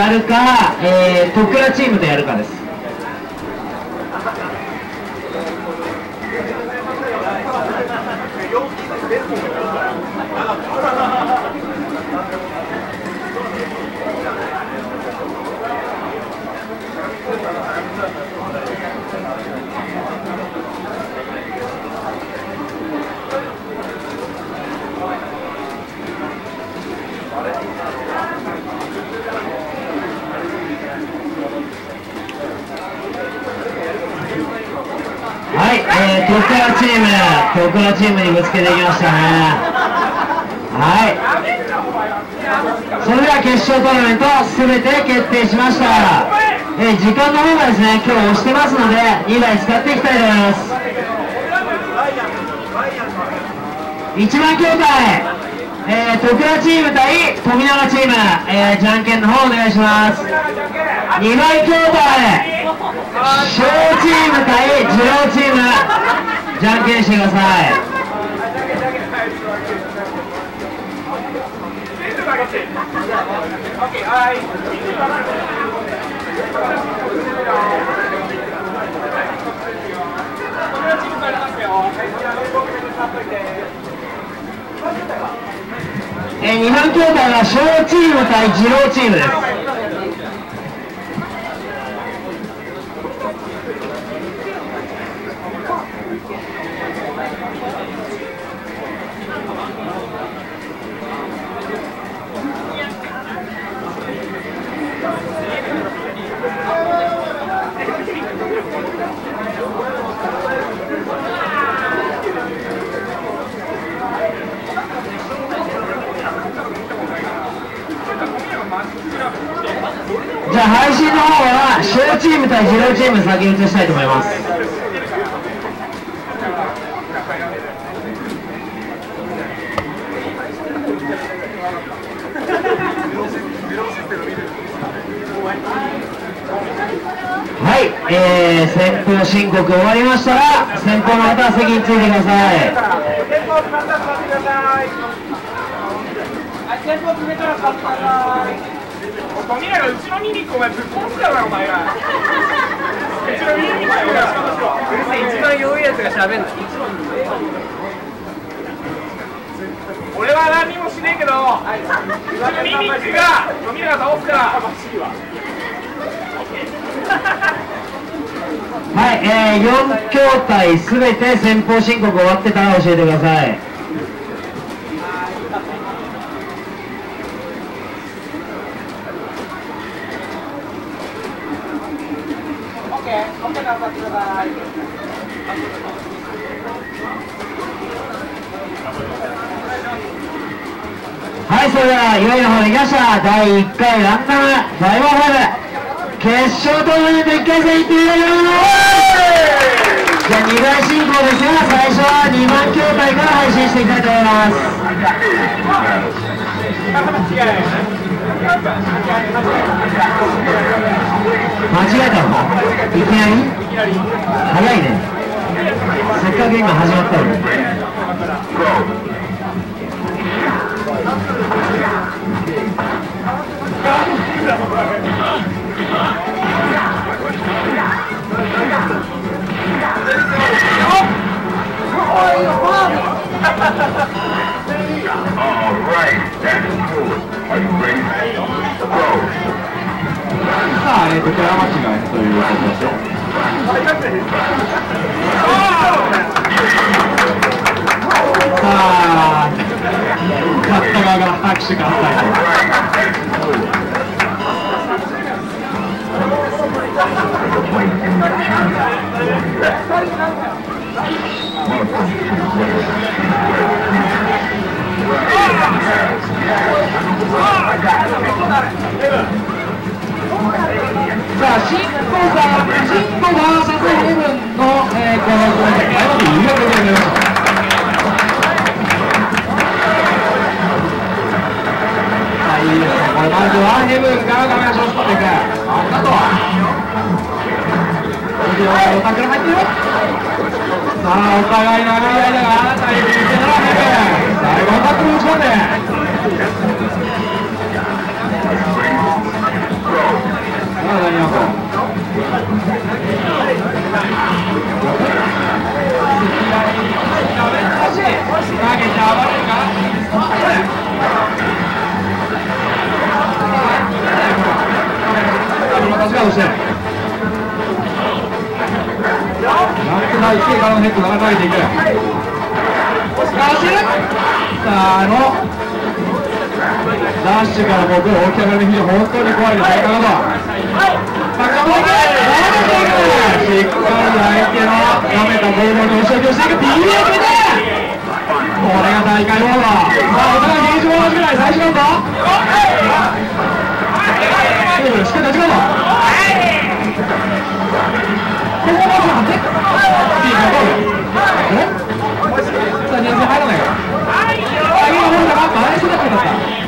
やるか、えー、徳倉チームとやるかですはい、えー、徳倉チーム、徳倉チームにぶつけてきましたね。はい。それでは決勝トーナメントすべて決定しました。え、時間の方がですね、今日押してますので、2台使っていきたいと思います。一番兄弟、えー、徳倉チーム対富永チーム、えー、じゃんけんの方お願いします。2番兄弟、小チーム対次郎チームじゃんけんしてくださいえー、日本協会は小チーム対二郎チームですじゃあ配信の方は小チーム対次郎チーム先移したいと思いますはい、えー、先方申告終わりましたら先方の方は席についてください先方決まったら座ってください。はい、先方決めたら座ってください。富永うちのミミックお前ぶっ殺すだろお前が。うちのミミックお前うるせえ一番弱いやつが喋んの。俺は何もしねえけど、うちのミミックが富永倒すから。はい、えー、4筐体すべて先方申告終わってたら教えてくださいオッケー、オッケーから座ってください。はい、それでは、いよいよ方に来ました。第1回ランダムファイブオファイブ決勝トーナメント1回戦いってみましょうじゃあ、2台進行ですが、最初は2番筐体から配信していきたいと思います。間違えたのいきなり早いね。せっかく今始まったのにさあ、えーと、これは間違いということでしょさあ、勝った側から拍手がさあの、いいよ、これ、ね。さあ、いいですね。これ、まずはヘブンから画面を調子取っていく。あったと。右のタックル入ってる。さあ、お互いの殴り合いだが、タイムにしてならヘブン。最後のタックル打ち込んで。ダッシュから僕大きな目で見て本当に怖いです高野高野しっかり相手の舐めたボールに押し上げをしていく PA 決めてこれが大会モードさあお互いゲージも同じぐらい最初なんだしっかり立ち込んだここまで張ってピーがゴールえさあ、全然入らないから先のボールが前に育ってだった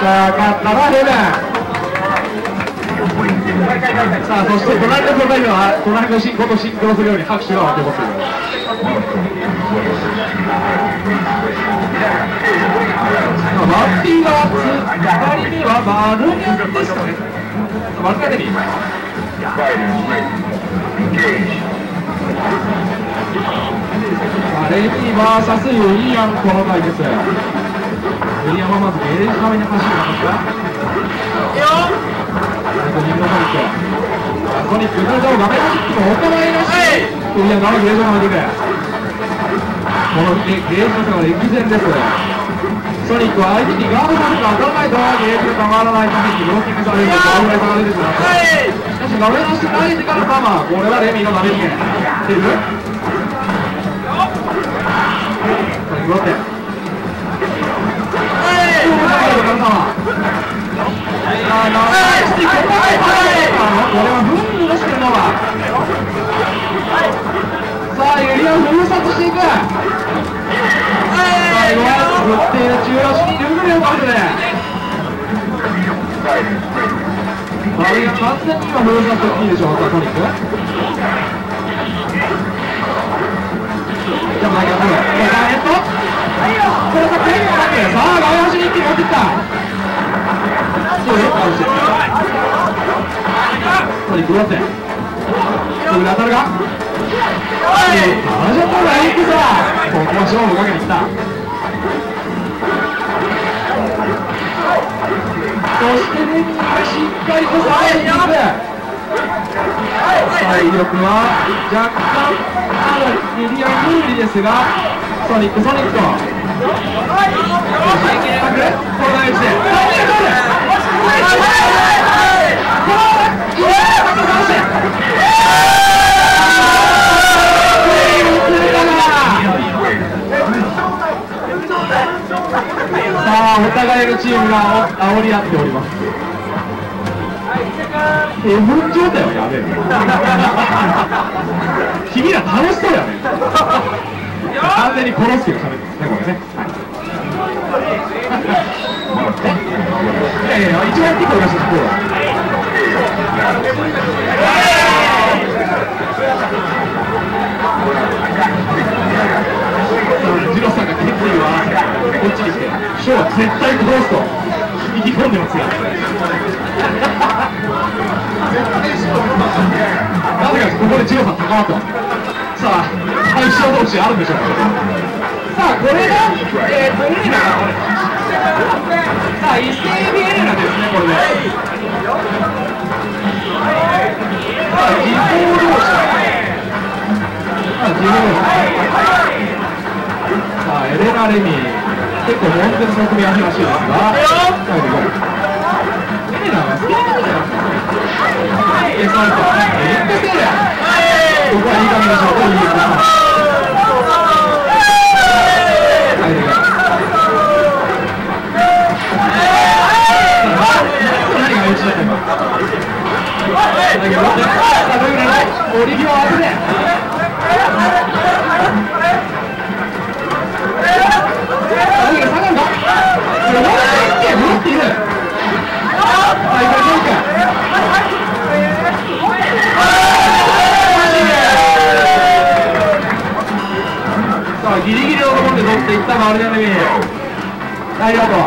さあ、勝ったのはヘブンさあ、そして隣の隣には、隣の進行と進行するように拍手が沸き起こっている。バッティが2人目はマルニャンですかね。マルニャンでいいレディ VS ユリアンこの対決ユリアンはまずゲージ壁に走るのか最後にムソニックソニック左側画面端っこお構いなしユリア側のゲージをはめてこのゲゲージの差は歴然ですソニックは相手にガードされて当たらないとゲージが変わらないためにロッキングされるとこのぐらい差が出てしまったしかし画面端投げてからカマこれはレミのダメ逃げテーブル戻って。これはブンブンしてるのは。さあ、ユリて。あれが完全に今封殺していいでしょうか、トニック。じゃあ、前からこれ。これダイエットこれさ、テレビがって、さあ、画面端に一気に持ってきた。そうよ、倒して。トニック戻って。すぐ当たるが。あれ、あじゃったらいくぞ。ここは勝負かけに来た。そしてレミがしっかりとさえていく。体力は若干あるエリア有利ですがソニックソニックこの第一でお互いのチームが煽り合っております。F 状態はやべえ君ら楽しそうやね完全にコロスケが喋ってますねこれね、い、いやい。や一応やってこいましたこうジロさんが決意を合わせこっちに来てショーは絶対コロスと意気込んでますがなぜかここでジロさん高まってますさあ最初同士あるんでしょうかさあこれが、えー、トレーナーさあ一斉ビエレナですねこれでさあ技法同士さあ技法同士さあエレナ・レミ結構モンテスの組み合わせらしい。ですがエレナは好きなことじゃなくてえそうとエンペセーラここはい。い。感じでしょうい。い。何が打ちだった今だけどさあどういうこと折り際を当ててギリギリのところで取っていったマルディアネミ大丈夫。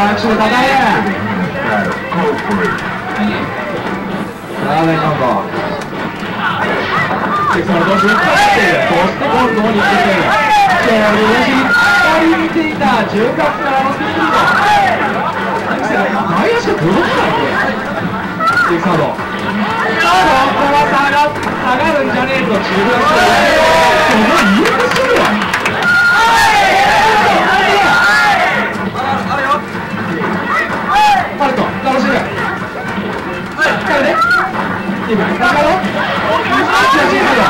拍手で高い。さあ、レイカウント。セクサル投手、打っている。そして今度も日本戦。今日よりしっかり見ていた10月からのスピード。内野しか届かないこれ。セクサード。は下が下がるんじゃねえと中断してお前言うとするわいいか頑張ろう気持ちいいから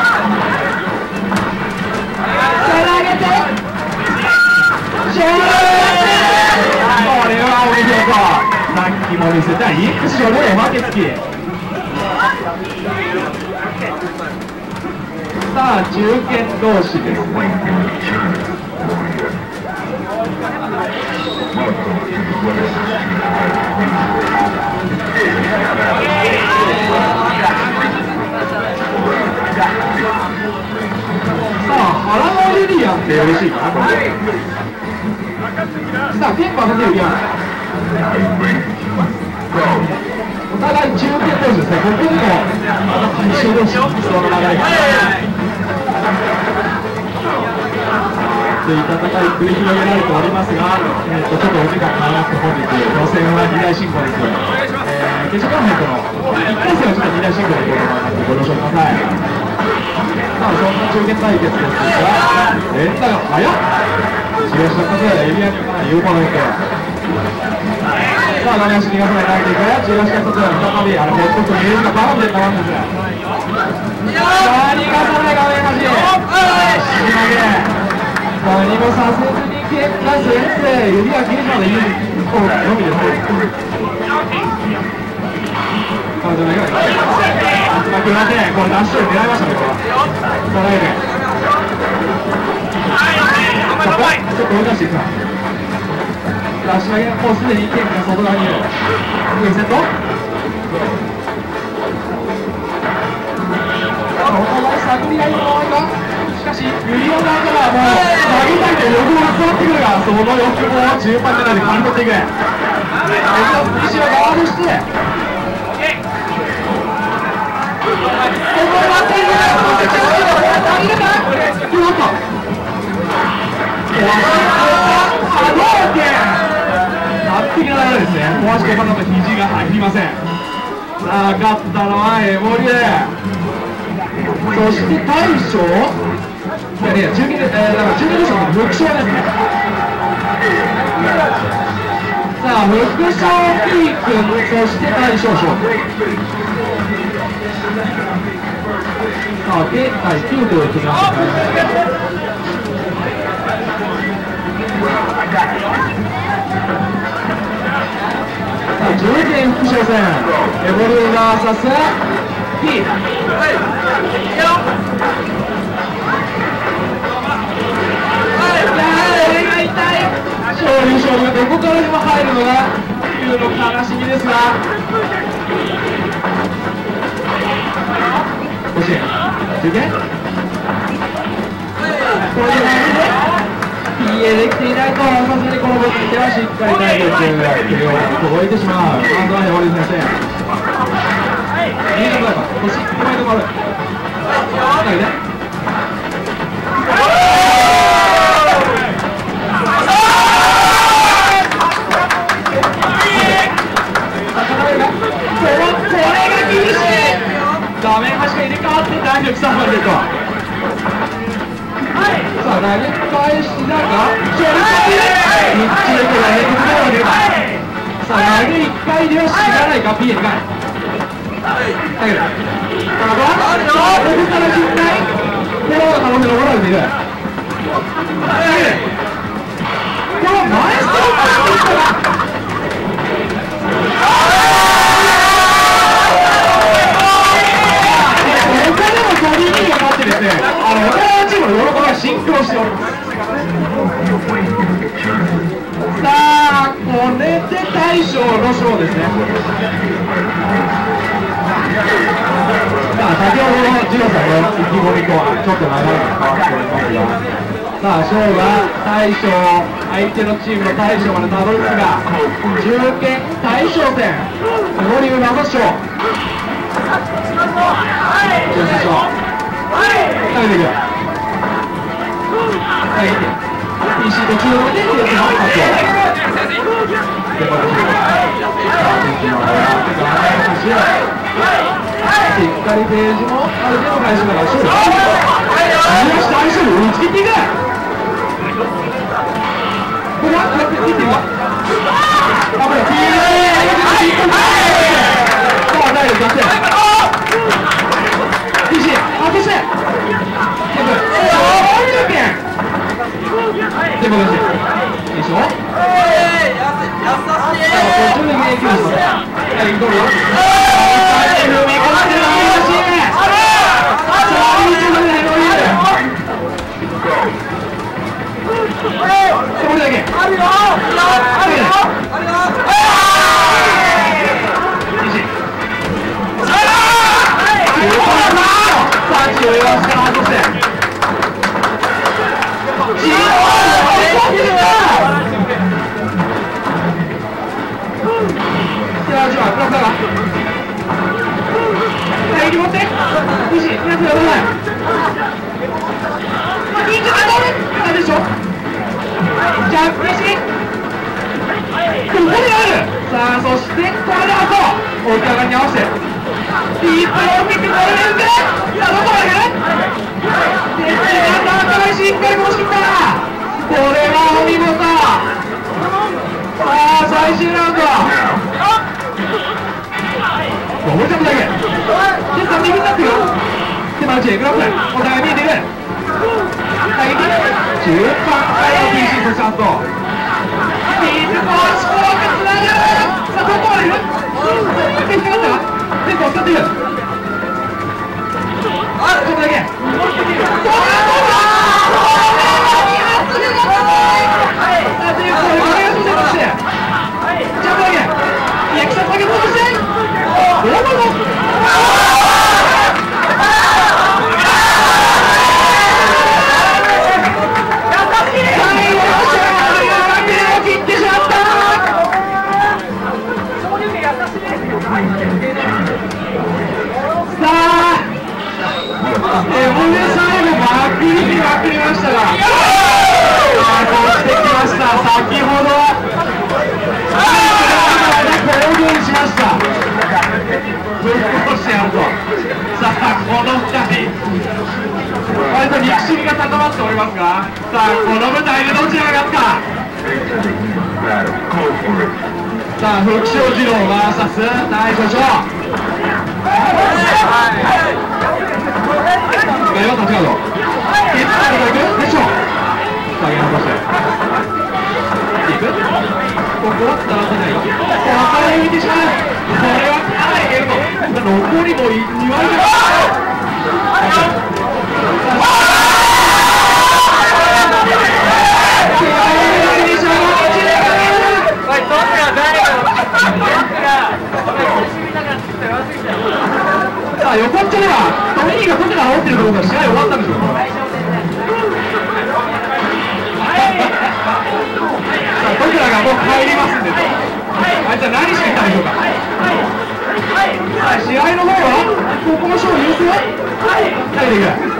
上げてこれはお見事さっきも見せた EX のおまけ付きさあ中堅同士ですさ腹のエリアンってよろしいかなこれさあテンポ上げてるやんお互い中堅同士です。ねここにもまだ最初同士その流れがという戦い繰り広げられております。が、えー、とちょっとお時間がなく本日予選は二大進行です、えー、決勝トーナメントの1回戦はちょっと二大進行でいこうと思います。ご了承くださいさあそんな中堅対決ですが連打が早っ使用したことでエリアにかなり有効な影響さあ、何足逃がさない投げていく。中足が外で再び、あの、もうちょっと見えるか、バーンで並んです。何がさない画面端。し投げ。何もさせずに結果先生、指が切れちまでいい方のみです。彼女の笑顔です。まくらて、これダッシュで狙いましたね、これは。さらえで。ちょっと追い出していくか。足上げもうすでに剣が外側にいる上セットお互い探り合いのがしかしユリオ側からはもう投げたいと欲望が伝わってくるがその欲望を中盤狙いで刈り取っていく西はガードしてこで待っているそしてチャンスが足りるかこれなんと波動拳完璧な流れですね。壊してバナと肘が入りません。さあ、勝ったのはエモリエ。そして大将いやいや、中継で、えー、だから中継でしょう副賞ですね。さあ、副賞 P 君、そして大将賞。さあ、現在9秒いきました。上限副将戦エボルーバーサス P 勝利勝利がどこからでも入るのがいうの悲しみですが欲しい中継これで PA できていないとさすがにこの動きではしっかり体力が届い。てしまうハンドライ堀先生いいとこだか腰手前とこある投げて画替わって弾力3番でいこうさあ投げ返しながら処理一致でこれ投げ崩れるわけだ。さあ投げ1回では死なないか P 2回投げるさあここから10回フォローが可能性残られている投げるこの前ストロークしていったがの喜びがシンクロしております。さあ、これで大将の勝です。ね。さあ、先ほどのジロさんの意気込みとはちょっと流れが変わっております。が、さあ、勝が大将、相手のチームの大将までたどり着くが、中堅大将戦、ボリューム7勝。よしょ投げていくよ投げて PC 途中でやってます発表でこれさあ敵の方が手が離れますしりページもある程度返しながら勝利よし大勝負打ち切ってい。くこれはこうやって切ってい。くあこれ P さあ大丈夫出せ PC あ消して全部おーいいね全部出してでしょ途中で現役ですはい。どうぞ踏み込んでるい。いし。さあいいところで伸びるこれだけあるよあるよさあるわしょジャンプ西ここであるさあそしてこれであとお互いあどこまっかり戻してきたはお見事さあ最終ラウンドもうちょっとだけでさ右になってるよ手前内グラップお互い見えてるはい中盤はい PC そしてアットディープコーチコークつながるさあどこまでいる手引っかかったテンポを使っているあちょっとだけ。どうだどうださ憎しみが高まっておりますがさあこの舞台でどちらが勝つかさあ副将二郎 VS 大将将目は立ち上がろういつからいくでしょ下げ落としていくここは伝わってないよここで浮いてしまうこれはかなり減ると残りも2割さあ横っちょではトミーがどちらが折ってるかどうか試合終わったんでしょうさあどちらがもう帰りますんでとあい。つは何しに来たんでしょうかさあ試合の方はここの勝優勢誰でい。くここがさあここバレてしまったでしょうかい。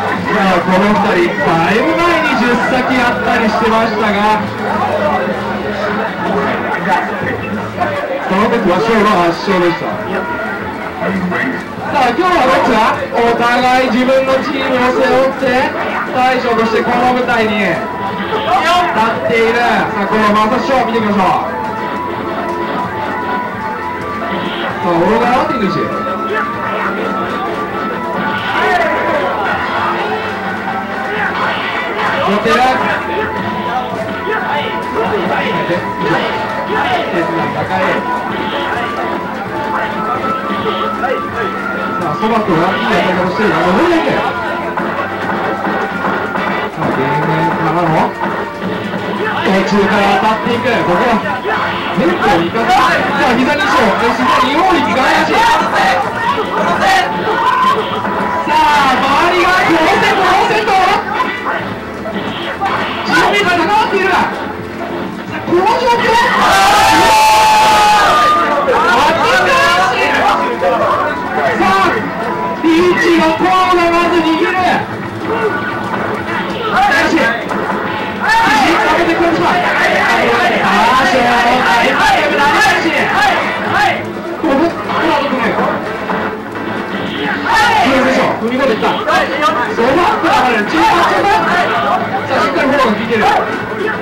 ャンピシさあこの2人だいぶ前に10先やったりしてましたがその時はショーの圧勝でした。さあ今日はどっちだお互い自分のチームを背負って大将としてこの舞台に立っている。さあこのマサショー見ていきましょう。さあオロガラティングし乗ってる手綱そばとはいい当たり方してる。あの、どれだけさあ、電源からの途中から当たっていく。ここは、ネットに行かず。さあ、膝にしよう。え、膝2本力外足。さあ、周りが、このセット、このセット、誰かに関っているこの状況リーチげる林足をい踏み込んでいった。ドバッと上がる。中盤中盤さあしっかりフォローが効いてる。さ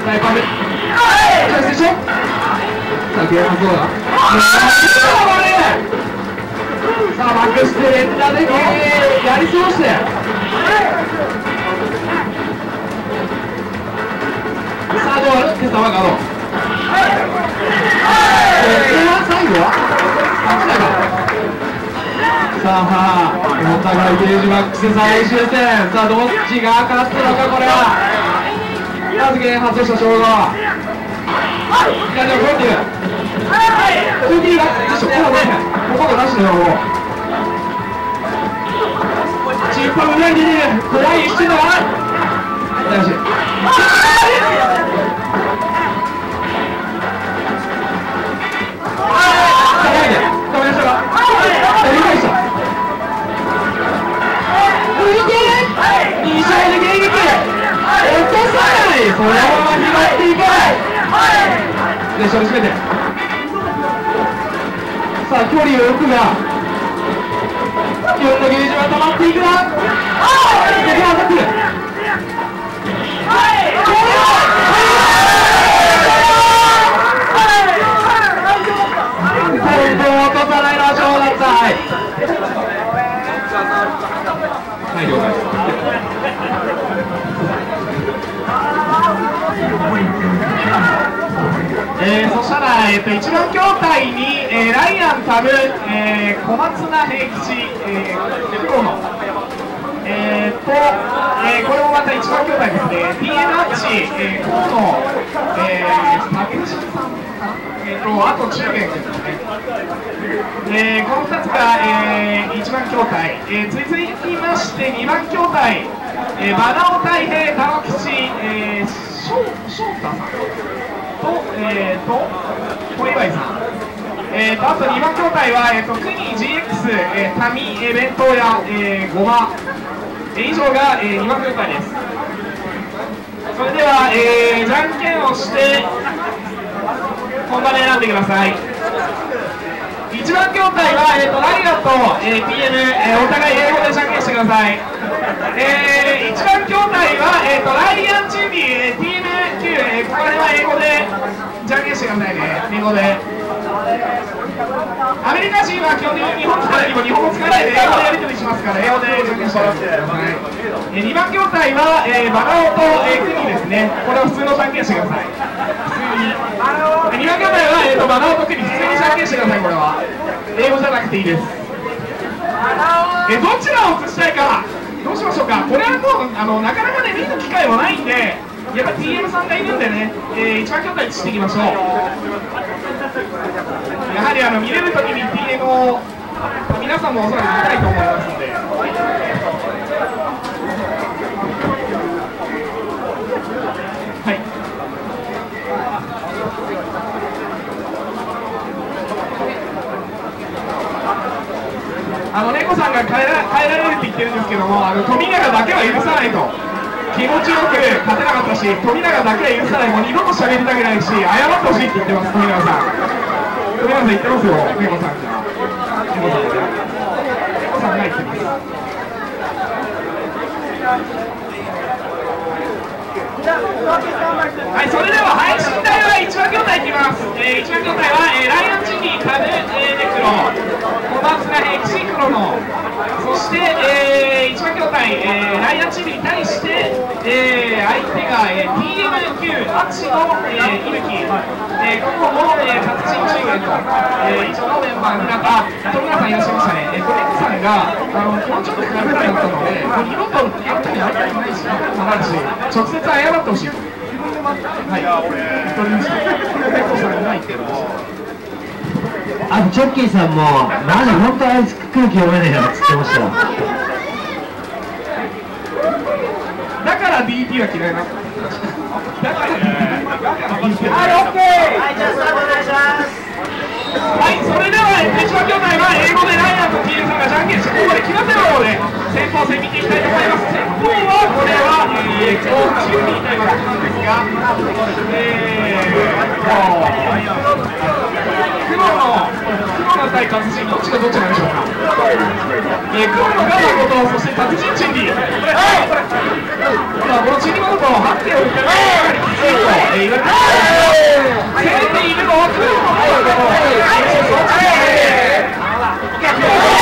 あ一番目チャンスでしょさあゲームそうださあバックして連打でやり過ごして。さあどうなるテスター。はガード最後？はあっちだかさあお互いゲージマックス最終戦さあどっちが勝つのかこれはまずゲーム発動した正吾左で動いてる動いていいかよしここねここがなしだよもうチップ裏に出てる怖い一瞬だよしそのまま拾ってい。けでしょ締めて。さあ距離を置くが4のゲージは溜まっていくな。で当たってる。今度落とさない。のは小だったはい。はい。えー、そしたら、えー、と一番筐体に、えー、ライアンタム、えー、小松菜平吉、えー、黒野、えー、と、えー、これもまた一番筐体ですね。PM アッチ、えー、河野、えー、竹下さん、えー、とあと中元君ですね、えー、この2つが、えー、一番筐体、えー、続きまして2番筐体、えー、バナオ太平玉吉、えー、えー、と、小祝さん。えー、とあと2番筐体は、えー、と国 GX、えー、タミ、えー、弁当屋、えー、ごま、えー、以上が、えー、2番筐体です。それでは、えー、じゃんけんをして、本番で選んでください。1番筐体は、えー、とライアと、えー、PM、えー、お互い英語でじゃんけんしてください。えー、1番筐体は、えー、とライアンチーム、えー、えー、ここら辺は英語でじゃんけんしてくださいね、英語で。アメリカ人は基本的に日本来た時も日本語使わないで英語でやり取りしますから、英語でじゃんけんしてください。えー、2番筐体は、えー、バナオと、えー、クニですね、これは普通のじゃんけんしてください。普通に。2番筐体は、えー、とバナオとクニ、普通にじゃんけんしてください、これは。英語じゃなくていいです。えー、どちらを映したいか。どうしましょうか、これはもうあのなかなかね見る機会もないんで、やっぱ TM さんがいるんでね、えー、一番筐体していきましょう。やはりあの見れるときに TM を皆さんもおそらく見たいと思いますので。あの猫さんが変えら変えられるって言ってるんですけども、あの富永だけは許さないと、気持ちよく勝てなかったし、富永だけは許さない、もう二度と喋りたくないし、謝ってほしいって言ってます、富永さん。富永さん言ってますよ、猫さんが。猫さんが。猫さんが言ってます。はい、それでは配信台は一番筐体いきます。えー、一番筐体は、えー、ライアンチビカブ、えー、ネクロ、小松菜ヘキシクロノ、そして、えー、一番筐体、えー、ライアンチに対して、えー、相手が、えー、TM9、アッチの、えー、イルキ、えー、ここも、えー、達人中元と、えー、以上のメンバー、皆あ、富永さんいらっしゃいましたね。えー、トレックさんが、あの、もうちょっと比べたかったので、もう二度とやったりやったりないし、ないし、直接謝るってほしい。と。はい、一人ずつ、猫さんが言って。るんですよ。あとチョッキーさんもマジ本当あいつ空気読めねえよっつってました。よだから DT は嫌いなの。だから、はい、はい、はいそれでは、一番兄弟は英語でライアンと TL さんがじゃんけんして、ここで決めてるので、先鋒戦見ていきたいと思います。先鋒は、これは、えー、今日、チームみたいなことなんです。が、えー、と、黒の、黒マ対達人どっちがどっちなんでしょうか？えー、黒のガマことそして達人チンリーまあこのチンリーマのとハッケを打ってかなりきつい。と、えー、言われてます攻めてい。るのは黒のガマことそっち一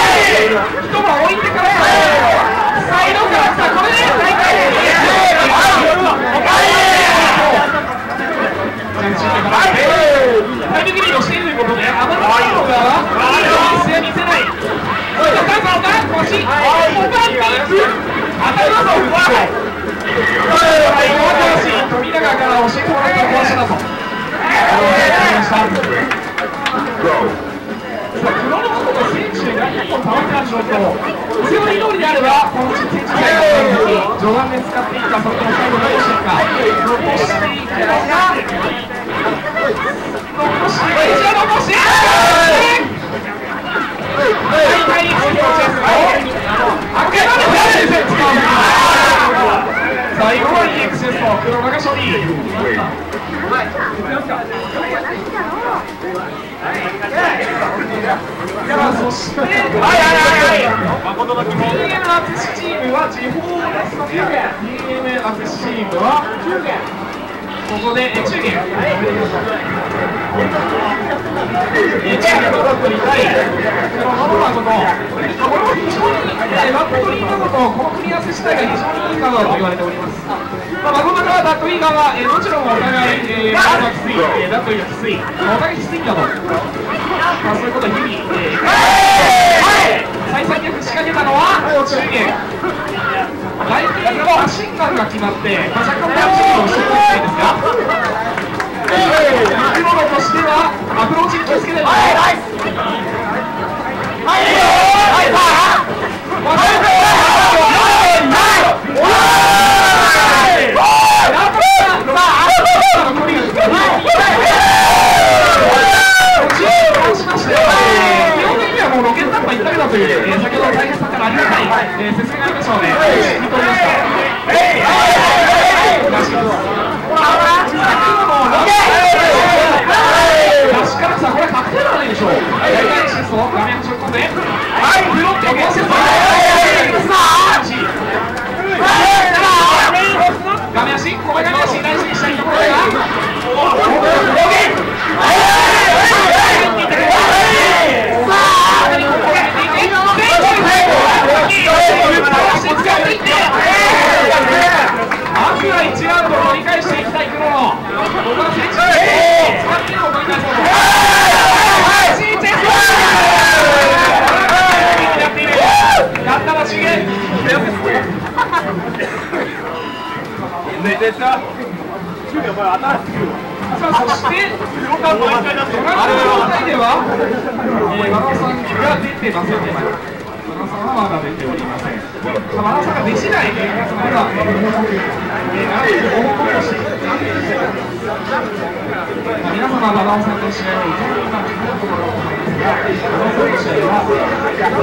皆様、マラオさんの試合を非常に今、気になるところだと思います。が、マラオさんの試合は、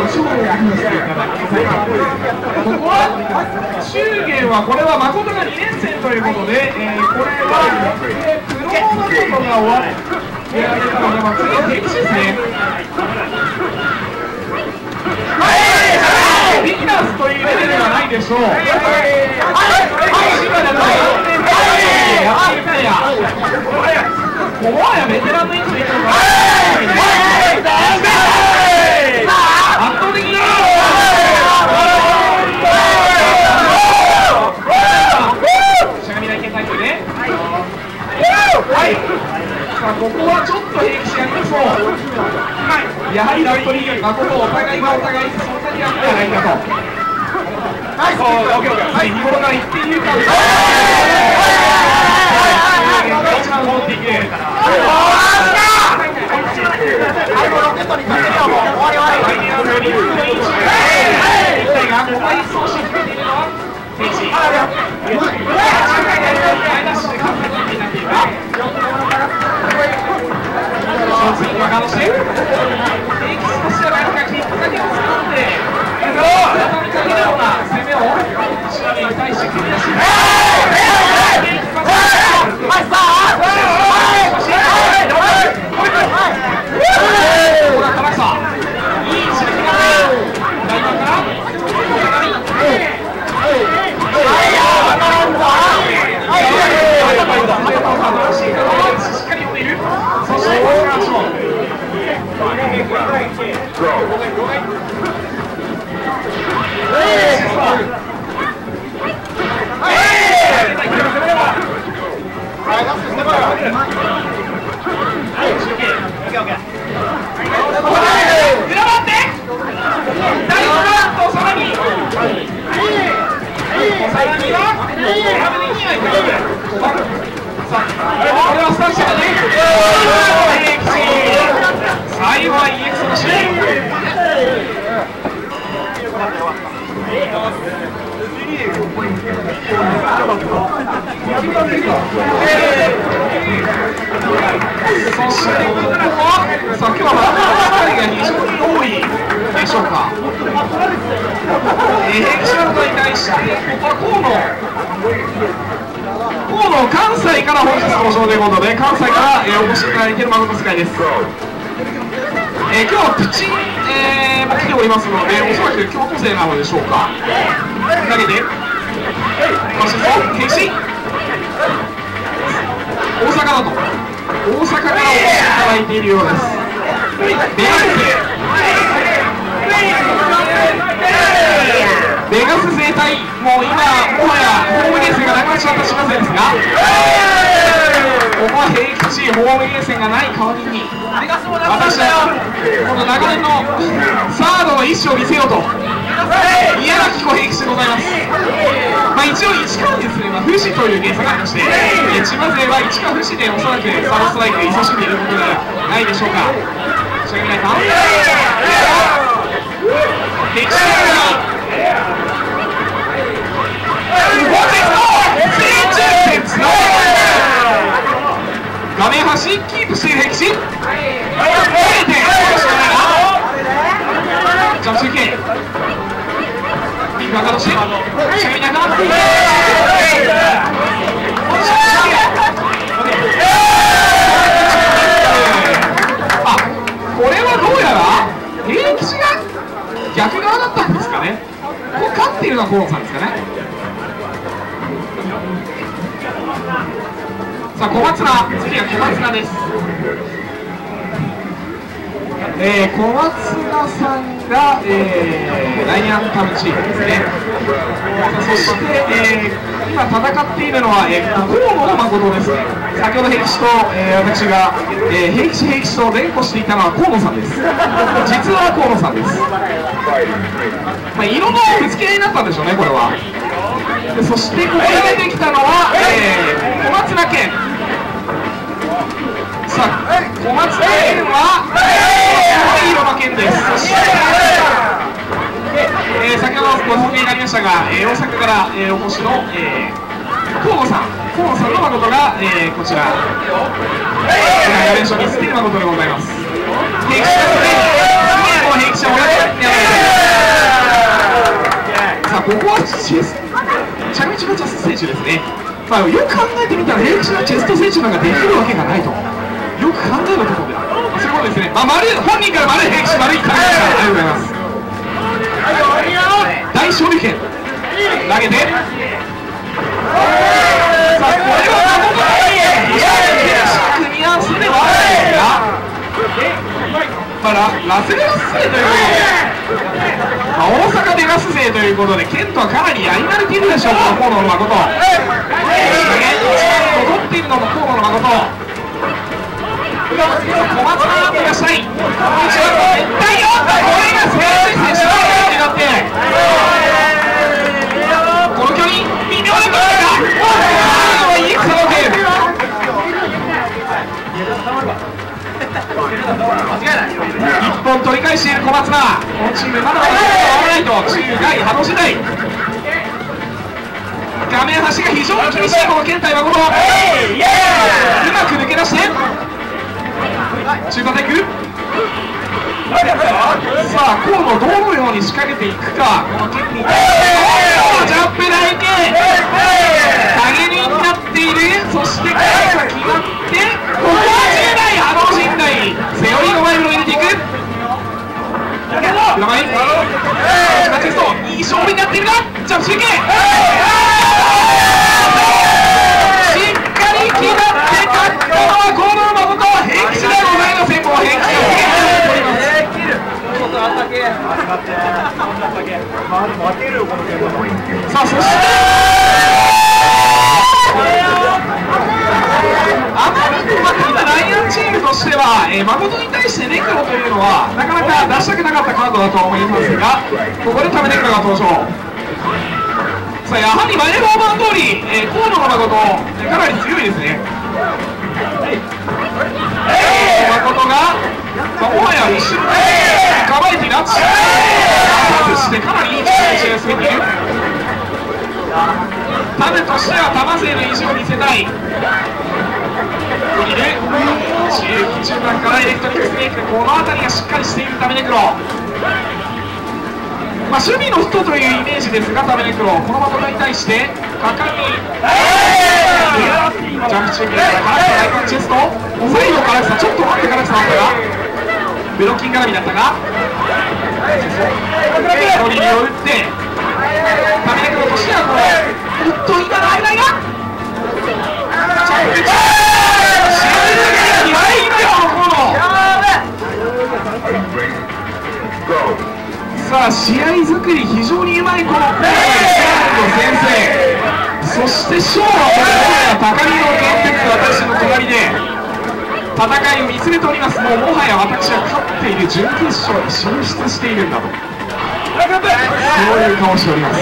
勝負をしていただきたい。と思い。ますここは、祝言は、これは誠が2年生とい。うことで、えー、これは、えー、プロのことが終わってやられたので、まあ、次は敵ですね。ビギナーズというレベルではない。でしょう。はい、もはやベテランの位置でいくのか圧倒的にしゃがみ台形タイプではいさあここはちょっと平気しがりまそうはいやはりラウンドリーグ誠お互いがお互いそんなにやってはないんだと。はい、オッケーオッケーはい、日頃から言っているか一番持っていけたら攻めを、に対して繰り出しさあこれはスタンスがね最後は EX のシー Go. 最後は EX の試合ナー2人が非常に多いでしょうか。えー、ヘキシャルドに対してここは河野河野関西から本日登場ということで関西から、お越しいただいているマグノスカイです。えー、今日はプチン、えー、来ておりますので、おそらく京都勢なのでしょうか。投げて、そしてそう、停止。大阪だと、大阪からお越しいただいているようです。ベガスベガス生態、もう今、もはやホームゲーセンがなくなっちゃったしませんですが、ここは平吉ホームゲーセンがない代わりに、私はこの長年のサードの一生を見せようと、嫌な気候平吉でございます。まあ、一応、市川にですね、まあ、富士というゲームがありまして、え千葉勢は市川富士でおそらくサロストライクに勤しんでいることではないでしょうか。申し訳ないか平吉画面端キープしている歴史ジャンプ中継ビッグアカとして中に中あこれはどうやら平吉が逆側だったんですかねこう勝っているのは河野さんですかねさあ小松菜次は小松菜です。えー、小松菜さんが、えー、ライアンタムチームですね。そして、えー今戦っているのは、えー、河野誠ですね。先ほど平吉と、えー、私が、えー、平吉平吉と連呼していたのは河野さんです。実は河野さんです。まあ、色のぶつけ合いになったんでしょうねこれは。そしてここで出てきたのは、えー、小松菜県。小松県は青い色の県ですそして、えー、先ほどご説明になりましたが、えー、大阪から、えー、お越しの、えー、河野さん河野さんの誠が、えー、こちらヤベンションにスティル誠でございます平吉ですねもう平吉は親子やさあここはチェスチャミチのチェスト選手ですね、まあ、よく考えてみたら平吉のチェスト選手なんかできるわけがないとよく考えるところであそういうことですね、まあ、丸本人から丸平吉丸いただきましたありがとうございます大勝利権投げてさあこれは誠が組み合わせではあるんですがまあ、ララスベガス勢ということで、まあ、大阪ベガス勢ということで、ケントはかなりやり慣れているでしょう、この河野の誠。そして、一番戻っているのも河野の誠。小松菜がしたい。一番絶対よ、これが正解選手のになって、この距離、微妙な距離か、いい草のゲーム。一本取り返している小松菜このチームまだまだ終わらないとチーム外波動次第画面端が非常に厳しいこの健太誠うまく抜け出して中盤テイクさあ河野どのように仕掛けていくか。このジャンプ台形影になっているそしてカーが決まってここは10代波動陣内セオリーの前を入れていく裏前チェストいい勝負になっているがジャンプ中継しっかり決まって勝ったのは河野誠平吉でございませんもう平吉が取りますさあそしてあまりとまたライアンチームとしては、えー、誠に対してネクロというのはなかなか出したくなかったカードだと思いますがここでタメネクロが登場さあやはり前のオーバー通り、えー、河野の誠、えーかなり強いですね誠が、まあ、もはや後ろに構えていなしパスしてかなりいい位置で試合を進めているタメとしては玉勢の意地を見せたいフリル中中盤からエレクトリックスメイクでこの辺りがしっかりしているタメネクロまあ、守備の人というイメージですが、タメネクロ、この的に対して、果敢に、ジャンプ中継からライトチェスト、サイドからちょっと待ってからさんだが、ブロッキング絡みだったが、ロリリを打って、タメネクロとしてはこれ、おっと、今の間が、さあ試合作り非常にうまいこのコーナーの先生そしてショーはこれ高木の監督私の隣で。戦いを見つめております。もうもはや私は勝っている準決勝に進出しているんだと。そういう顔をしております。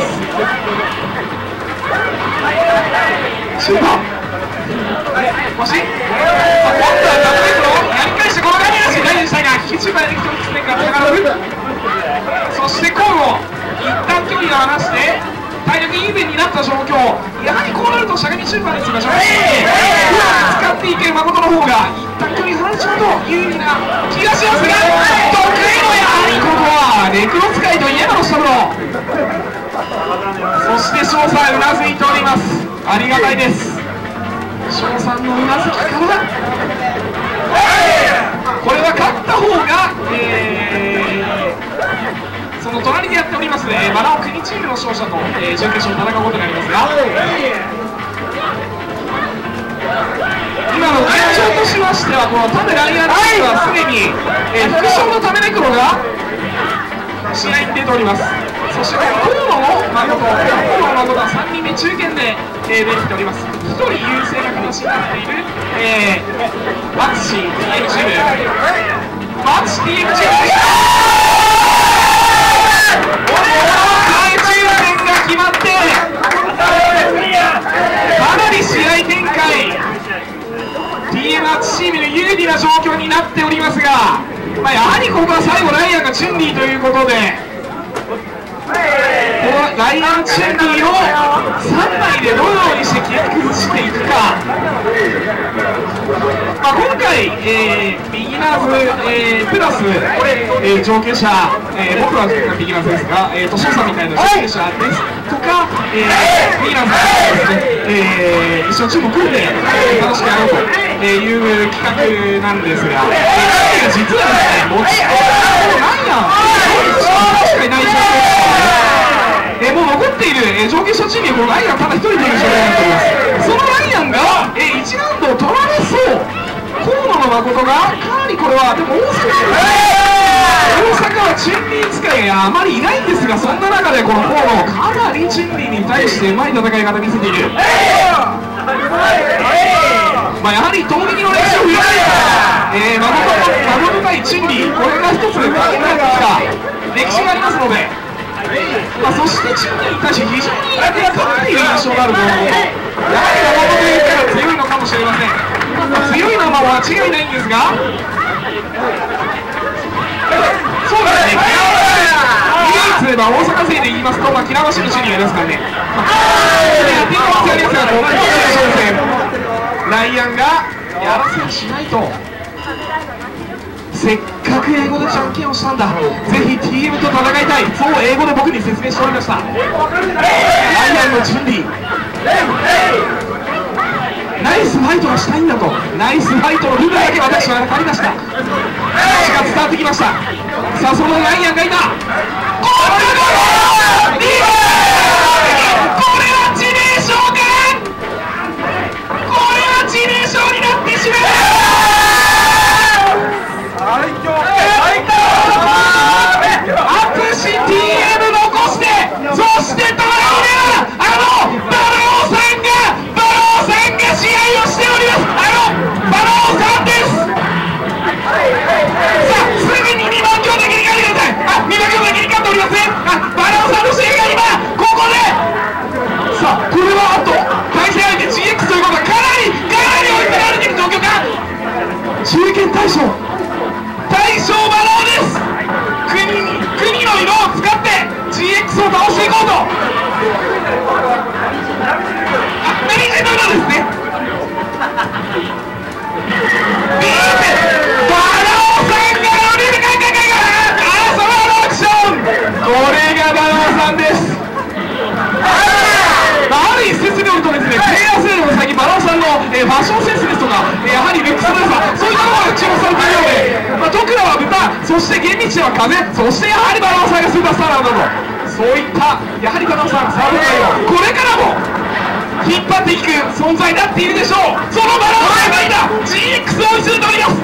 シュート。もし、今度はダブルクロ。やり返してこのガニラシ大事でしたが引き中盤エレクトリックスメーカー戦うそしてコールを一旦距離を離して体力イーブンになった状況やはりこうなるとしゃがみ中盤ですがしゃがみ使っていける誠の方が一旦距離離しちゃうと有利な気がしますが得意のやはりここはネクロ使いといえばの下風呂そして翔さんうなずいております。ありがたいです。翔さんのうなずきからこれは勝った方が、えーその隣でやっております、えー、マラオ国チームの勝者と、えー、準決勝を戦うことになりますが。今の現状としましてはこのタメライアンチームはすでに、えー、副賞のためネクロが試合に出ております。そして河野の誠河野の誠が3人目中堅で、えー、出てきております。1人優勢な形になっている、えー、マツシ TM チーム。マツシ TM チーム。チームの有利な状況になっておりますが、まあ、やはりここは最後ライアンがチュンリーということで。このライアン・チェンリーを3枚でどのようにして切り崩していくか、まあ、今回、えー、ビギナーズ、えー、プラス、えー、上級者、えー、僕はビギナーズですが、えー、と翔さんみたいな上級者ですとか、えー、ビギナーズですね、えー、一緒にチームを組んで、楽しくやろうという企画なんですが、えー、実はですね、持ちライアン、しかいない状況ー、もう残っている、えー、上級者チームにこのライアンただ一人でいる状態になっておりますそのライアンが、えー、1ラウンドを取られそう。河野の誠がかなりこれはでも大阪大阪はチンリー使いがあまりいないんですがそんな中でこの河野かなりチンリーに対してうまい戦い方見せている。まあ、やはり投撃の練習を増やしていた、えー、誠誠対チンリーこれが一つ鍵になってきた歴史がありますのでまあ、そしてチームに対して非常に勝っている印象があると思うのでやはり山本優太が強いのかもしれません、強いのは間違いないんですが。そうですね。唯一、まあ、大阪勢で言いますと、まあ、木縄市のチームがいますからね、まあ、やっていく可能性ありますが、このライアンがやらせにしないと。せっかく英語でじゃんけんをしたんだ。ぜひ TM と戦いたい。そう英語で僕に説明しておりました。ライアンの準備。ナイスファイトがしたいんだと。ナイスファイトの部分だけ私は分かりました。話が伝わってきました。さあそのライアンが今これは致命傷か。これは致命傷になってしまう。中堅大将。大将馬狼です。国国の色を使って GX を倒していこうと。あっ大事なのですね。BF いるでしょう。そのバラオさんが今 GX を追い詰めております。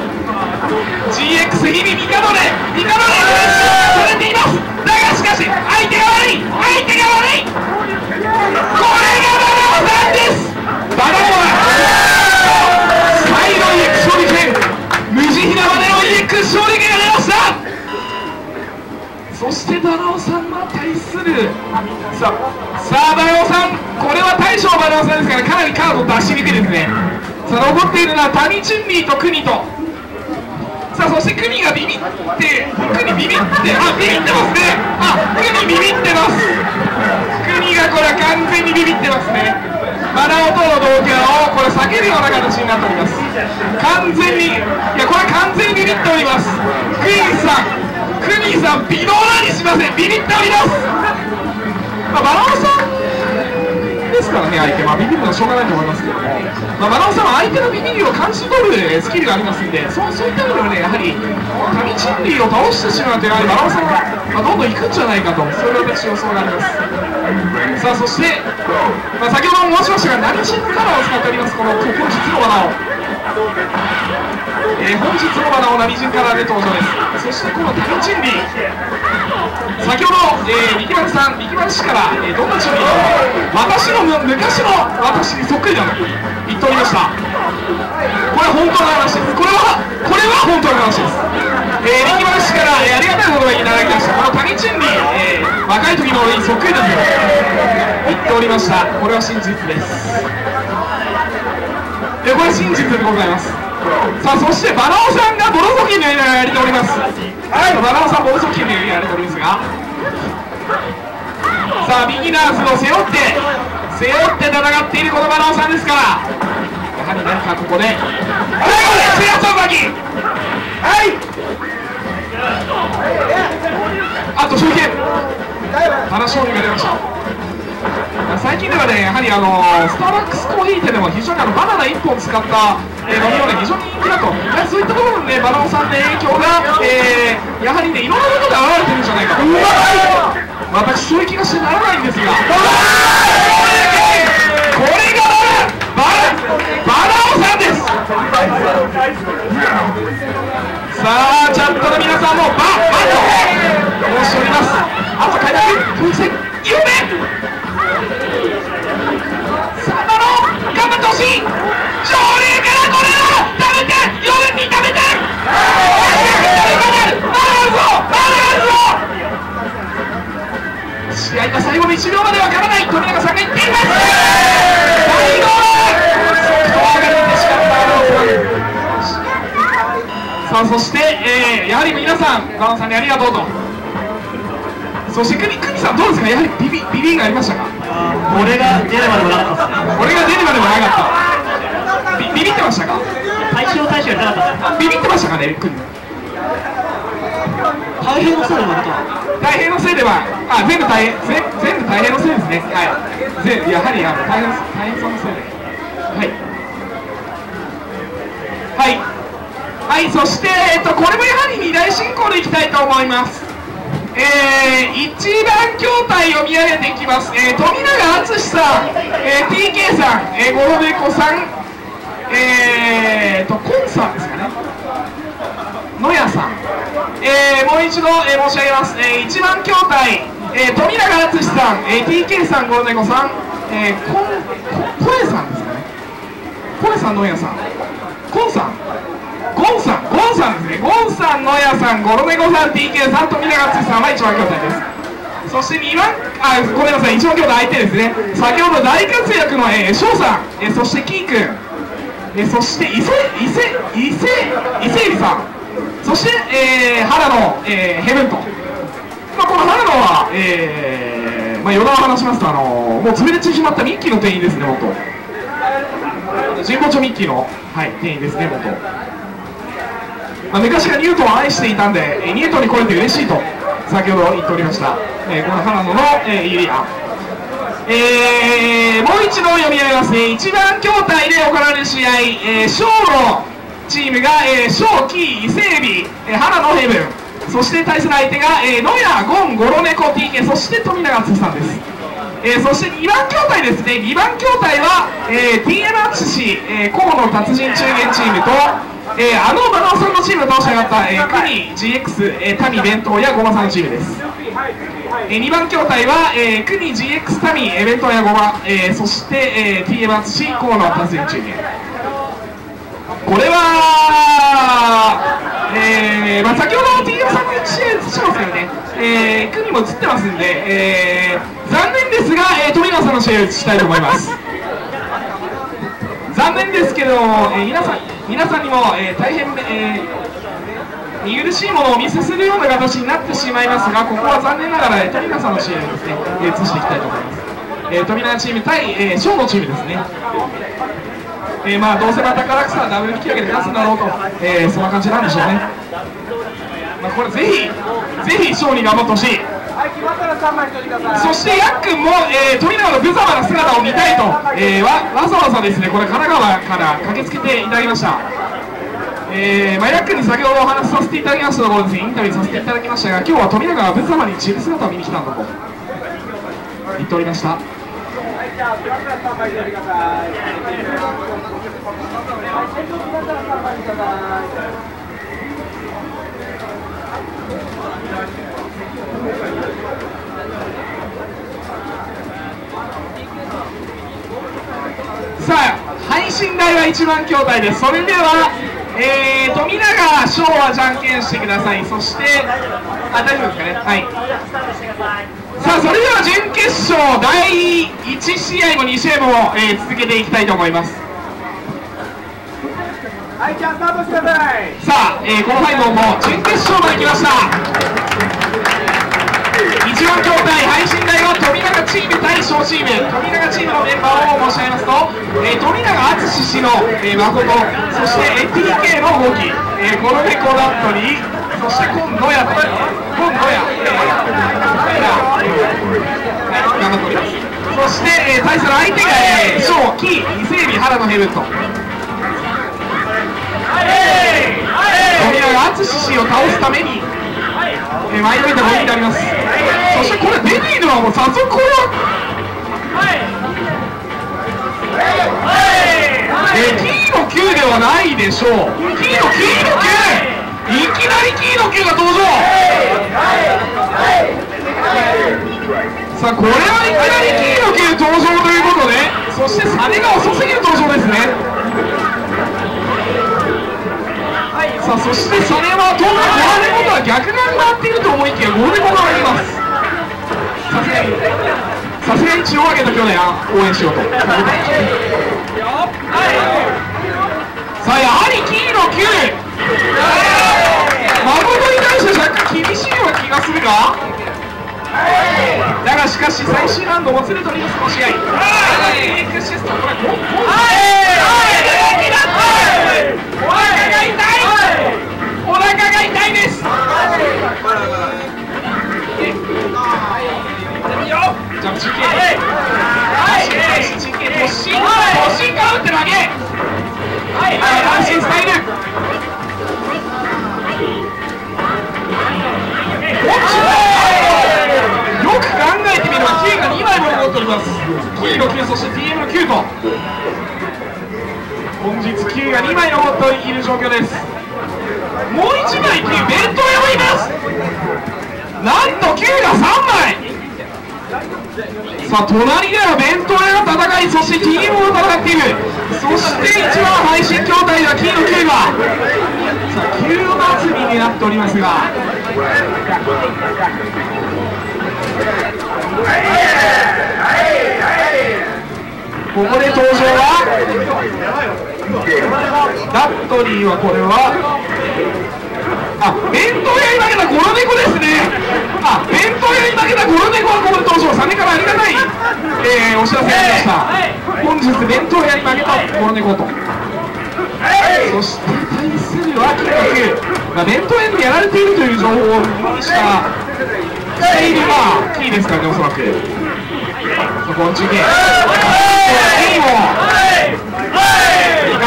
GX 日々ミカドでミカドでされ。ています。だがしかし相手が悪い。相手が悪い。これがバラオさんです。バラオは最後 EX 勝利権。無慈悲なまでの EX 勝利権が出ました。そしてバラオさんは対する。さあさあバラオさん。大将バラオさんですからかなりカード出しにくいですね。さあ残っているのはタミチンリーとクニとさあそしてクニがビビってクニビビってあビビってますね。あクニビビってます。クニがこれは完全にビビってますね。マナオとの同居をこれ避けるような形になっております。完全にいやこれ完全にビビっております。クニさんクニさん微動だにしません。ビビっております。まあ、バラオさんですからね、相手、まあ、ビビるのはしょうがないと思いますけども、まあ、バラオさんは相手のビビりを感じ取るスキルがありますんで、そうそういった意味ではね、やはり、神チンリーを倒してしまうと、やはりバラオさんが、まあ、どんどんいくんじゃないかと、そういう私、予想があります。さあ、そして、まあ、先ほども申しましたが、何チンカラーを使っております、この本日のバラオ。えー本日のバラオナミジンカラーで登場ですそしてこのタミチンリー先ほど、えー、力丸さん力丸氏から、えーどんなチンリーか私のむ昔の私にそっくりだと言っておりました。これ本当の話です。これはこれは本当の話です。えー、力丸氏から、えーありがたい言葉をいただきました。このタミチンリー、えー若い時の俺にそっくりだと言っておりました。これは真実です。でこれ真実でございます。さあそしてバラオさんがボロゾキンのやられております。はい。バラオさんボロゾキンのやられておりますが。さあビギナーズの背負って背負って戦っているこのバナオさんですからやはり何かここで最後でセアソバギはい。あと勝利パラ勝利が出ました。最近ではね、やはりあのスターバックスコーヒー店でも非常にあのバナナ1本使った、えー飲み物が非常に人気だと、そういったところで、ね、バナナさんの影響が、えーやはりね、いろんなことで現れてるんじゃないかと、私、そういう気がしてならないんですが、これがバラバラオさんです。さあ、チャットの皆さんも、ババと申しております。あと、開幕、そして、夢さあ、バロー頑張ってほしい勝利からこれは食べて夜に食べてまだあるぞまだあるぞ試合が最後の1秒までわからない富永さんが言っています最後は即答が出てしまったささあそして、えーやはり皆さんバローさんにありがとうと。そしてクニクニさんどうですか？やはりビビビビがありましたか？これが出るまでもなかった。俺が出るまでもなかった。ビビビってましたか？対象対象やりなかった。ビビってましたかねクニ大変なせいで大変のせいではあ全部大変全全部大変のせいですね。はい。ぜやはりあの大変大変さのせいで。はい。はい。はいそしてえっとこれもやはり二大進行でいきたいと思いますえー、一番筐体を見上げていきます、えー、富永敦さん、えー、TK さん、えー、ゴロベコさん。えーとコンさんですかね。野谷さん、えーもう一度、えー申し上げます、えー、一番筐体、えー富永敦さん、えー TK さん、ゴロネコさん、えー、コンココエさんですかね、コエさん、野谷さん、コンさん、ゴンさん、ゴンさんですね、ゴンさん、野谷さん、ゴロネコさん、TK さん、富永敦さんは一番筐体です。そして2番、あ、ごめんなさい、一番兄弟相手ですね。先ほど大活躍の、えー、翔さん、えーそしてキー君、えーそして伊勢、伊勢、伊勢、伊勢海さん、そして、えー、原野、えーヘブンと。まあ、この原野は、えー、まあ、余談を話しますと、あのもう潰れてしまったミッキーの店員ですね、元。神保町ミッキーの、はい、店員ですね、元。まあ、昔からニュートンを愛していたんで、ニュートンに来れて嬉しいと先ほど言っておりました、えーこの原野の、えーユリア、えーもう一度読み上げます。ね一番筐体で行われる試合、えー、小のチームが、えー、小キー伊勢海老、えー、原野ヘブン。そして対する相手が、えー、野谷ゴンゴロネコ TK そして富永敦さんです。えー、そして2番筐体ですね。2番筐体は、えー、TM 淳、えー、河野達人中元チームと、えー、あの馬野さんのチームを倒し上がった、えー、国 GX、えー、谷弁当やごまさんのチームです、えー、2番筐体は、えー、国 GX 谷、えー、弁当やごま、えー、そして、えー、TM 淳河野達人チームこれは、えーまあ、先ほど TM さんの試合映しますけどね、えー、国も映ってますんで、えー、残念ですが、えー、富永さんの試合を映したいと思います残念ですけど、えー、皆さん皆さんにも、えー、大変、えー、見苦しいものをお見せするような形になってしまいますがここは残念ながら、えー、富永さんの試合をですね、えー、していきたいと思います、えー、富永チーム対、えー、ショーのチームですね。え、まあどうせまた唐草ダブル引き上げて勝つんだろうと、え、そんな感じなんでしょうね、まあ、これぜひぜひ勝利頑張ってほしい。そしてヤックンも、えー、富永の無様な姿を見たいと、えー、わわざわざですねこれ神奈川から駆けつけていただきました。えーまあ、ヤックンに先ほどお話しさせていただきましたところです。ねインタビューさせていただきましたが今日は富永が無様に散る姿を見に来たんだと言っておりました、ください。さあ、配信台は一番筐体です。それでは、えー、富永翔はじゃんけんしてください。そして、あ、大丈夫ですかね？はい。さあそれでは準決勝第1試合も2試合も、えー、続けていきたいと思いますはいじゃあスタートしてくださいさあ、えー、このファイブも準決勝まで来ました一番兄弟配信台は富永チーム対小チーム。富永チームのメンバーを申し上げますと、えー、富永敦氏の、えー、誠そして TK の動き、えー、この猫だったりそして今野屋と。今野屋、えー頑張っておりますそして、えー、対する相手が、えー、ショー、キー、伊勢海老、原のヘルメット富永敦氏を倒すために、えー、前向いた動きになります。そしてこれデビールはもう早速これえー、キーの9ではない。でしょうキーのキーの9い。きなりキーの9が登場さあこれはい。きなりキーの級登場とい。うことでそしてサネが遅すぎる登場ですねさあそしてサネは飛んだゴールデンコとは逆側に回っていると思いきやゴールデンコが入ります。さすがにさすがに血を上げた去年応援しようと。さあやはりキーの9誠に対して若干厳しいような気がするが。だがしかし最終ラウンドもつれとりますこの試合。エクシストこれゴンゴンお腹が痛い。おお腹が痛いです。ジャンプ中継。はい。中継突進突進カウンって投げはい。安心スタイル落ちっておりますキーの9そして TM の9と本日9が2枚残っている状況です。もう1枚9弁当屋もいます。なんと9が3枚。さあ隣では弁当屋の戦いそして TM も戦っている。そして一番配信筐体ではキーの9がさあ9祭りになっておりますが。ここで登場はダットリーはこれはあ弁当屋に負けたゴロネコですね。あ弁当屋に負けたゴロネコはここで登場サメからありがたい、えー、お知らせがありました本日弁当屋に負けたゴロネコとそして対するはキック、まあ、弁当屋にやられているという情報を耳にした。しているまあキーですからねおそらく。そこ中継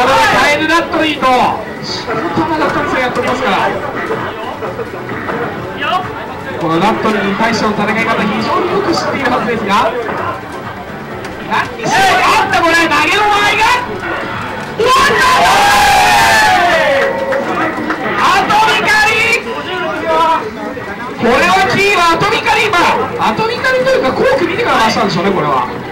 キーも味方でカエルだといいと仕事なかったんですよやってますからこのラットリーに対しての戦い方非常によく知っているはずですが。何にしてもあったこれ投げの前が終わったアトミカリこれはキーはアトミカリまあアトミカリというかコーク見てから回したんでしょうねこれは。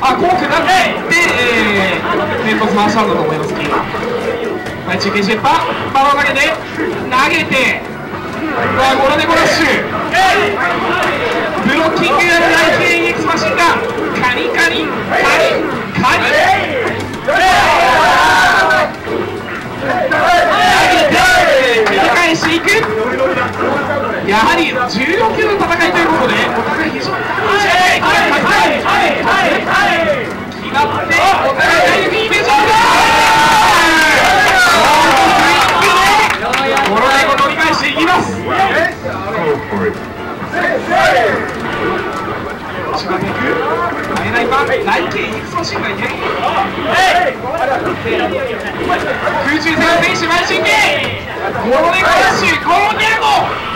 あコークだって、えー、連発回したんだと思います。キーは。はい中継してパンパを投げて投げて。うわゴロネゴラッシュブロッキングやるナイキ AX マシンガンカニカニカニカニ投げて。繰り返していく。やはり14キロの戦いということで。お互い非常に決まってお互い体力イメージアップモロネゴ乗り返していきます近づいていく変えないパン内径インスマシンがいけ空中戦選手前進撃モロネゴラッシュコロニャゴまだわからないかジェットホッパー最後は決まってゴ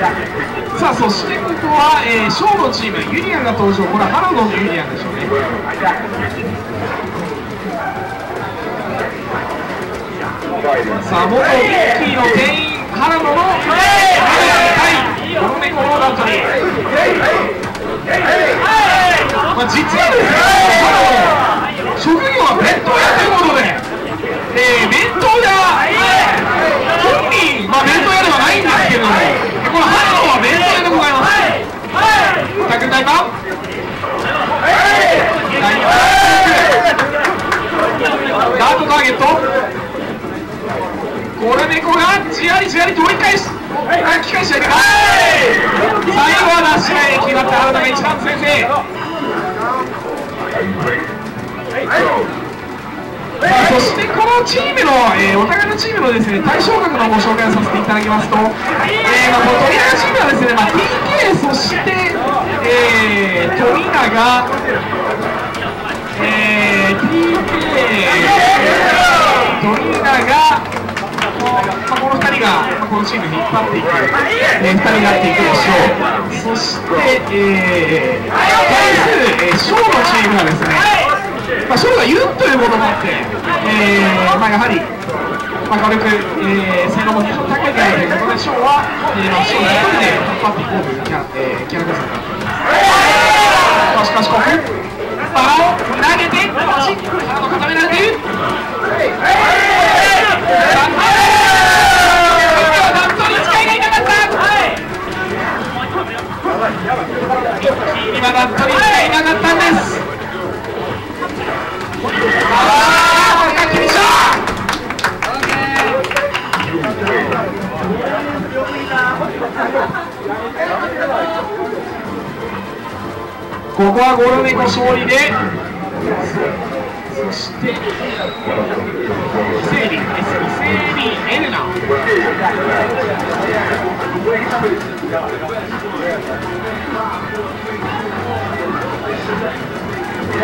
ネゴ勝利ベントヤには投げておりますベンちゃんさあそしてここは、えー、ショーのチームユリアンが登場。これはハロドンのユリアンでしょうねさあ元ミッキーの店員ハロドの対ゴロネコローダントリーまあ、実はですね、ハロド職業は弁当屋ということで、えー、弁当屋本人、まあ、弁当屋ではないんですけれどもこのハロドは弁当屋でございます。タックルターダートターゲット。ゴルネコがじわりじわりと追い返すあ機関車いるか最後はラッシュが決まった原田が一番先生そしてこのチームの、えーお互いのチームのですね対象額のご紹介をさせていただきますと、えーまあ、この富永チームはですね、まあ、TK そして、えー、富永、えー、TK 富永まあ、この2人が、まあ、このチームに引っ張っていく、えー、2人になっていくでしょう。そして、えー、対する、えー、ショーのチームがですね、まあ、ショーがいるということもあって、えーまあ、やはり、まあ、軽く、えー、性能も非常に高いからということでショーは、えーまあ、ショーが1人で引っ張っていこうというキャ,、えー、キャラクターになっています。まあしかしここバラを投げて足体の固められている今だったりここはゴルネコ勝利でそして伊勢エビです。伊勢エビエルナ。さ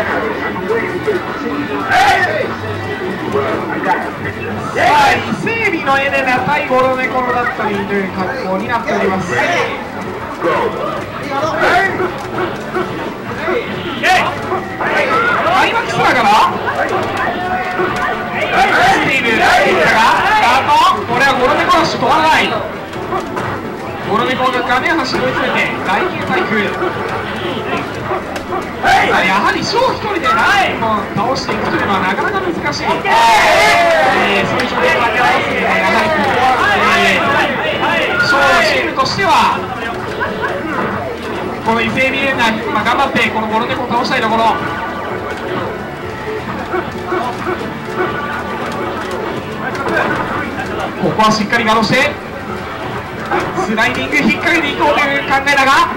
あ伊勢エビのエレナ対ゴルネコロだったりとい。う格好になっております開幕スターかなスティーブスティーブがスタートこれはゴルネコラッシュ止まらない。ゴルネコが画面端に追い。詰めて大球対空やはりショー一人で何本倒していくというのはなかなか難しい、えー、そういう状況になってますのでやはりここは、えー、ショーのチームとしてはこの伊勢エビエンナ、まあ、頑張ってこのゴロネコを倒したいところ。ここはしっかりガードしてスライディング引っ掛けていこうという考えだが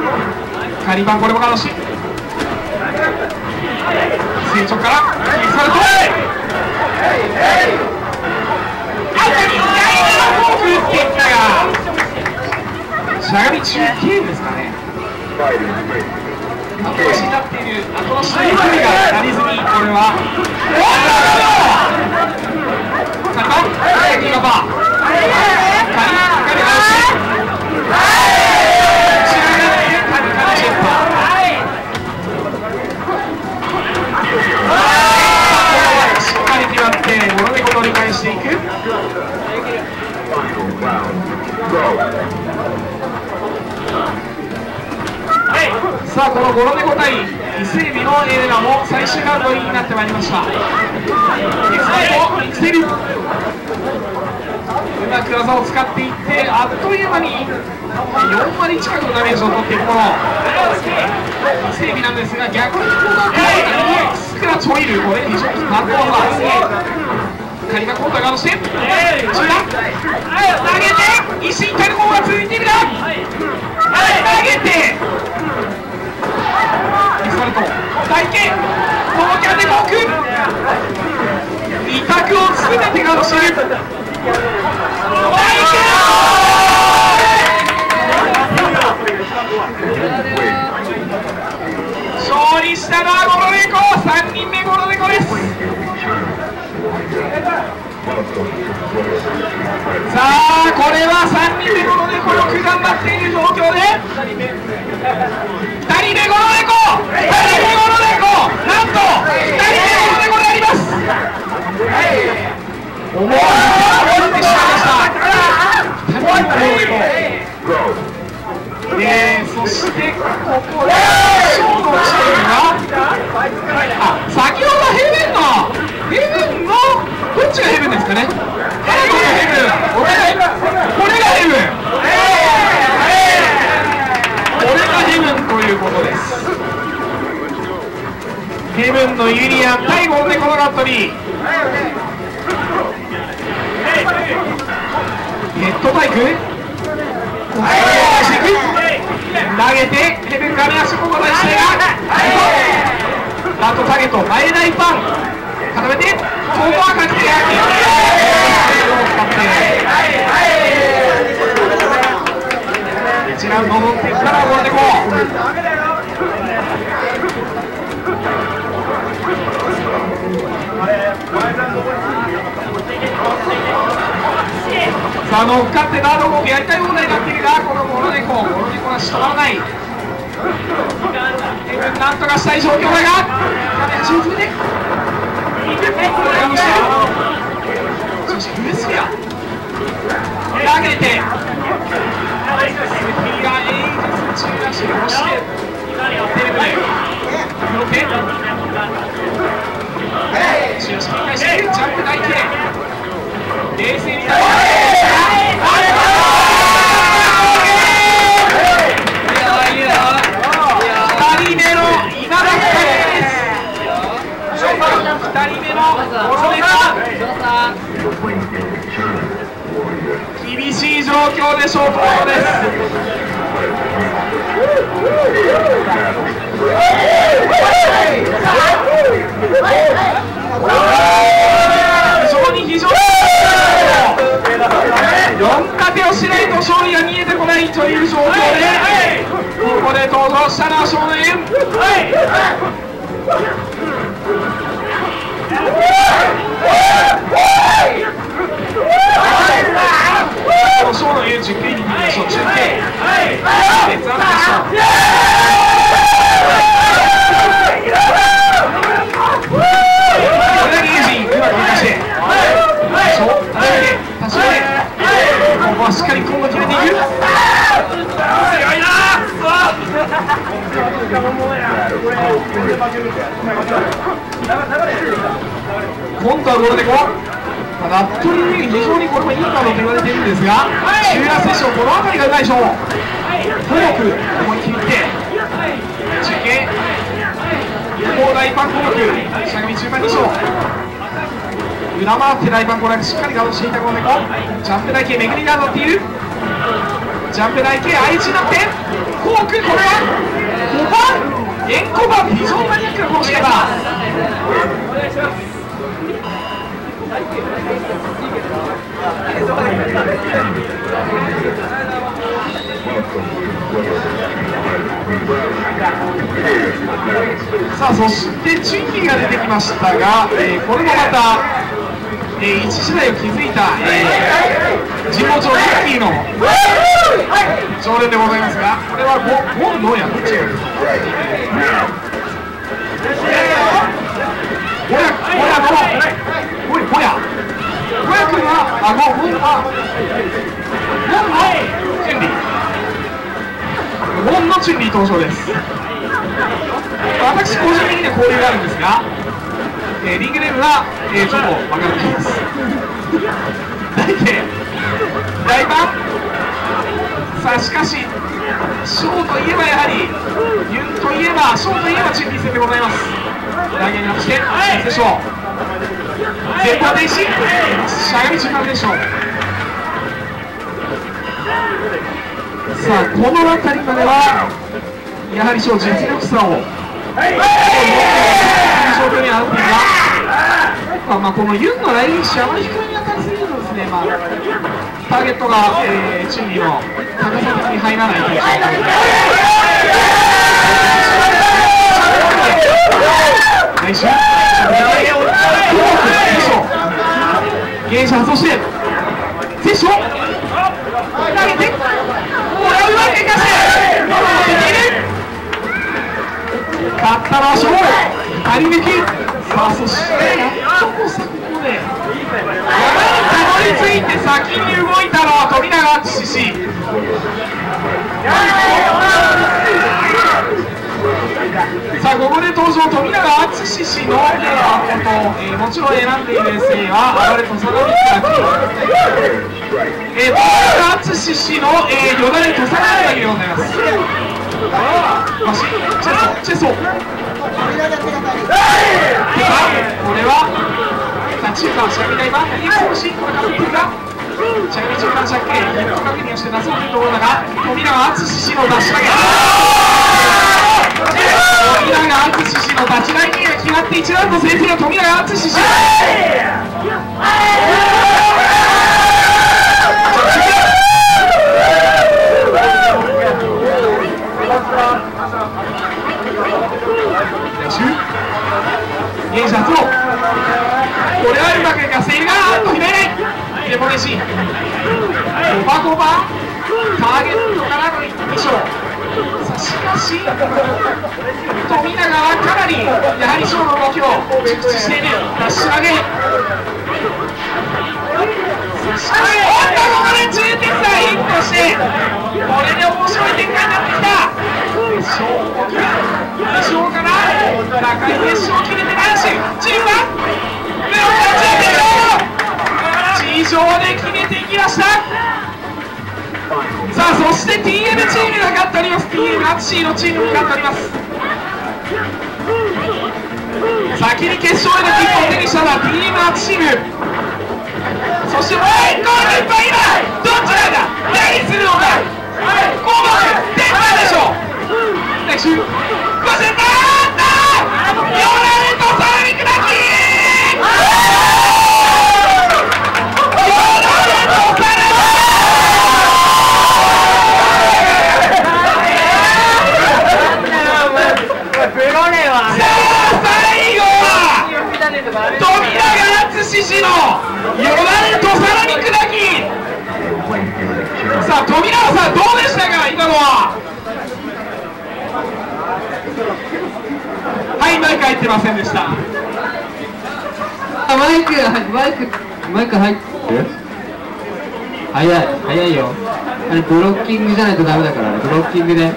カリバンこれもガードし成長からキーサルト後に大事なフォークっていったがしゃがみ中ゲームですかね後押しになっている後押しの勢いが足りずにこれはおっとカリバンキーバー技を使っていってあっという間に4割近くのダメージを取っていくもの。伊勢海老なんですが逆にこのスクラッチホイールこれ非常にバックオーバーですねカリがコータガードして中段投げて一心たる方が続いているが投げて。ミサルト大剣このキャンでコーク。委託を全てガードしている。勝利したのはゴロネコ3人目ゴロネコです。さあこれは3人目ゴロネコよく頑張っている状況で。2人目ゴロネコ。2人目ゴロネコ。なんと2人目ゴロネコであります。思わずってしまいました2人目ゴロネコえー、そしてここでショートチームがあ先ほどヘブンのヘブンのどっちがヘブンですかね？これがヘブン。これがこれがヘブン。これがヘブンということです。ヘブンのユリアン対ゴンネコのガットリー。ヘッドバイク。投げてヘブン亀足ここ出してが。バットターゲット前大パン固めてここはかけて一ラウンド戻ってきたらゴールでこさあ乗っかってガードボークやりたい放題になっているがこのゴロネコゴロネコは仕留まらないなんとかしたい状況だが中風でこれをしてそしてウエスフェア投げて FP がエイジス中足を押してテレビで拾って中足に対してジャンプ台形冷静に。対し厳しい状況でショートゴロです。非常に非常に4立てをしない。と勝利が見えてこないという状況でここで登場したのは少年小の家じっくり見てみましょう中継別案でしょうこれだけエンジンうまく動かしてそう確かに確かにここはしっかり今度決めていく強いな今度はゴールでこただ服部非常にこれもいいカードと言われているんですが中ラセッションこの辺りがうまいでしょう東北思い切って中継高大パン攻撃しゃがみ中盤2章裏回って大パン攻略しっかりガードしていたこの猫。ジャンプ台形巡りが当たっているジャンプ台形愛知になってコークこれは5番原稿が非常にマニアックなこの仕方さあそしてチンギが出てきましたが、えーこれもまた、えー一時代を築いた、えー、神保町ミッキーの。常連でござい。ますがこれはゴゴンノやどっちがボヤボヤのおい。ボヤボヤ君はあゴンゴンはゴンのチュンリーゴンのチュンリー登場です私個人的には交流があるんですが、えーリングネームは、えーちょっとわからない。です大体大盤さあしかしショーといえばやはりユンといえばショーといえばチンリー戦でございます。来年になって新でしょう。前方停止しゃがみ中間でしょう。さあこの辺りまではやはりショー実力差を状況にあるんですが、まあ、まあこのユンの来臨者あまり低めに当たりすぎるとですね、まあ、ターゲットが、えー、チンリの高さ的に入らないと。いう状況来週ゲージャーそしてセッション投げてもらうわけかして勝ったのはショー。2人抜き。さあそしてやっとここでにたどり着いて先に動いたのは富永敦史。さあここで登場富永敦史の、えーこと、えーもちろん選んでいる姓は暴れと佐明えー、富永敦史の、えー、よだれと佐明でございます。マシチェソチェソ。これは中間しゃべり台バンに少しこれかってるがしゃべり中間借景ヒット確認をして出そうというところだが富永敦史の出し投げ富永敦史の立ち台にが決まって1ラウンド制の富永敦史ゲージ発動これはいいるがあっと拾えないデモネシゴバゴバターゲットから。の2勝さあしかし富永はかなりやはりショーの動きを熟知しているダッシュ上げさあしかしおっとここで10点差ヒットしてこれで面白い展開になってきた勝動きが決勝から。高い決勝決めてないしチームは地上で決めていきました。さあそして TM チームが勝っております。TM アツシーのチームが勝っております。先に決勝への切符を手にしたのは TM アツチーム。そしてもう一個のいっぱい今どっちなんだ？何するのかコーバー出たでしょ来週こせたーったよられとさらに砕きよられとさらにさあ最後は富永敦史のよだれとさらに砕きさあ富永さんどうでしたか今のははいマイク入ってませんでした。マイクマイクマイク入って早い早いよ。あれブロッキングじゃないとダメだからね。ブロッキングで。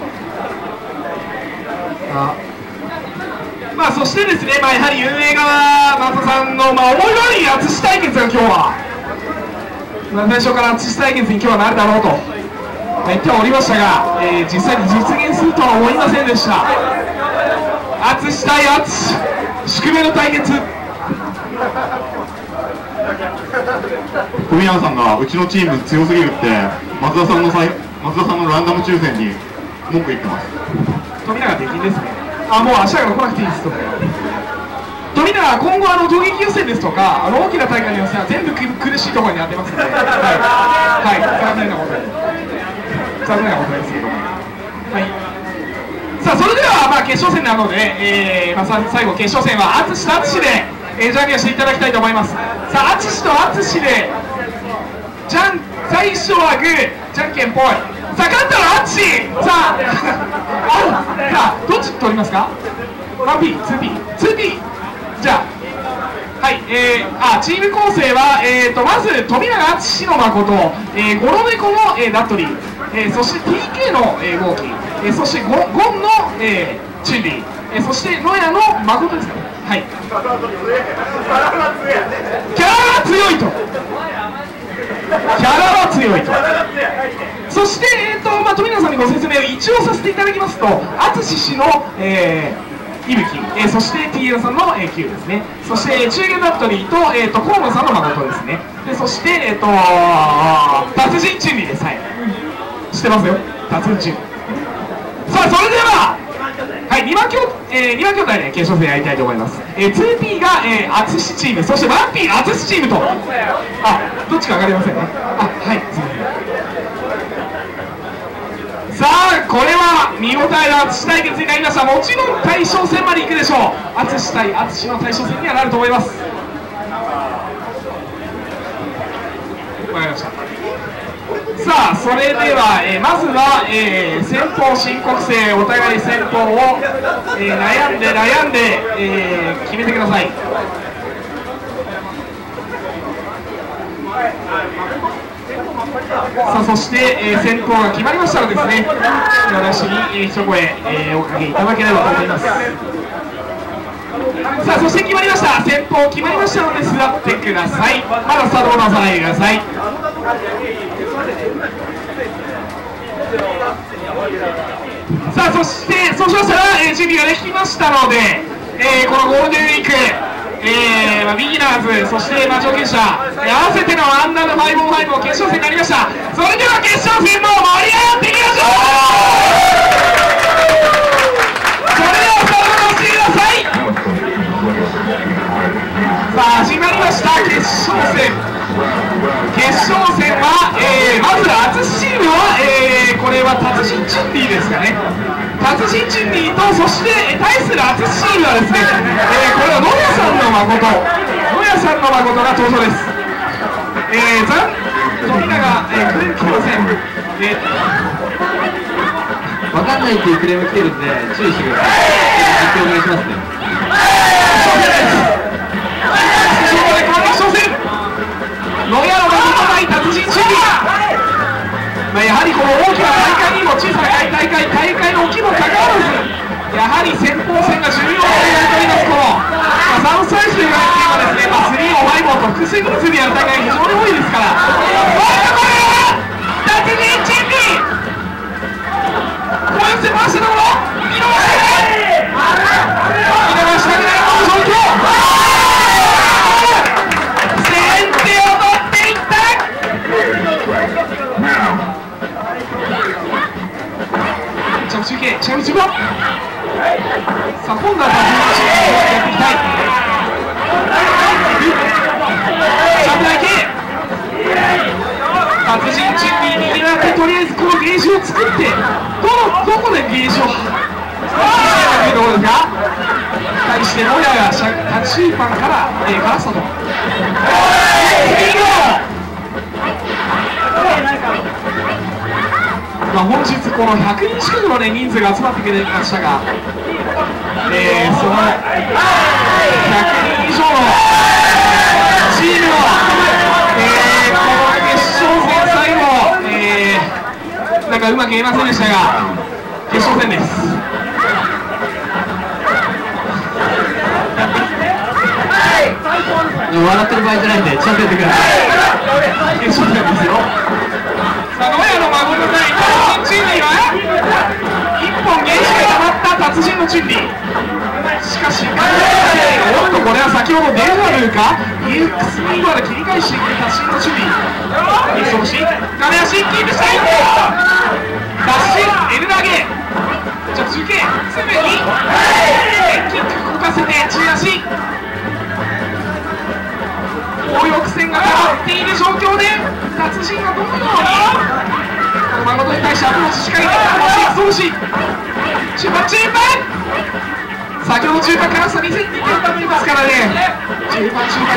あまあそしてですね、まあ、やはり運営側、松田さんの、まあ、思い通り淳対決が今日は、まあ、最初から淳対決に今日はなるだろうと、まあ、言ってはおりましたが、えー実際に実現するとは思いませんでした。淳対淳、宿命の対決。富永さんがうちのチーム強すぎるって松田さんのさい松田さんのランダム抽選に文句言ってます。富永出禁ですね。あもう明日から来なくていいですと富永は今後あの攻撃予選ですとかあの大きな大会の予選は全部苦苦しいところに当てますので。はい、はい、残念なことで残念なことですけどはい。さあそれではまあ決勝戦なので、えーまあ、さ最後決勝戦は淳と淳で、えー、じゃんけんしていただきたいと思います。さあ淳と淳でじゃん最初はグーじゃんけんぽいさあ勝ったら淳さあ あさあどっち取りますか？1P2P2P じゃあはい、えー、あチーム構成は、えー、とまず富永淳の誠、えー、ゴロネコの、えー、ダットリー、えー、そして TK の、えー、ゴーキー、えー、そしてゴゴンの、えー、チュンリー、えー、そしてノヤの誠ですかね。はい。キャラが強いと。キャラは強いと。そして、えーとまあ、富永さんにご説明を一応させていただきますと淳氏の、えーいぶき、えー、そして TL さんの、えー、Q ですね。そして中元ダットリーと,、えー、と河野さんの誠ですね。でそして、えー、と達人チュンリーです。はい。知ってますよ。達人チュンさあそれでははい、2番兄、えー、2番兄弟で決勝戦やりたいと思います、えー、2P が、えー、淳チーム。そして 1P 淳チームと。あどっちか分かりませんね。あはいすいません。さあこれは見応えの淳対決になりました。もちろん大将戦まで行くでしょう。淳対淳の大将戦にはなると思います。わかりました。さあそれでは、えーまずは、えー先方申告制お互い先方を、えー悩んで悩んで、えー決めてください。さあそして、えー先方が決まりましたらですね私に、えー一声、えーおかけいただければと思います。さあそして決まりました。先方決まりましたので座ってください。まだスタートをなさないでください。さあそしてそうしましたら、えー準備ができましたので、えーこのゴールデンウィーク、えーまあ、ビギナーズそして、まあ、上級者、えー合わせてのアンダーの505の決勝戦になりました。それでは決勝戦も盛り上がっていきましょう。それではスタートしてください。さあ始まりました決勝戦。決勝戦は、えーまず淳チームは、えーこれは達人チンリーですかね。達人チンリーとそしてえー対する淳チームはですね、えーこれは野谷さんの誠。野谷さんの誠が登場です。えー、残富永、えー、クレーム来てませんえーわかんないっていうクレーム来てるんで注意してください。実況お願いしますね笑ってる場合じゃないんでちゃんとやってください決勝戦ですよ。さあ、野谷の孫の対達人チンリーは1本原子が溜まった達人のチンリ。しかし、おっと、これは先ほどデジャブか EX ミードで切り返していく達人のチンリー。そして、金足キープしたいダッシュ L 投げ。じゃあ中足継、すぐに達人がどのようにこの誠に対してアプローチ仕掛けて欲しい送信中盤中盤先ほど中盤からさ2002点ためますからね中盤中盤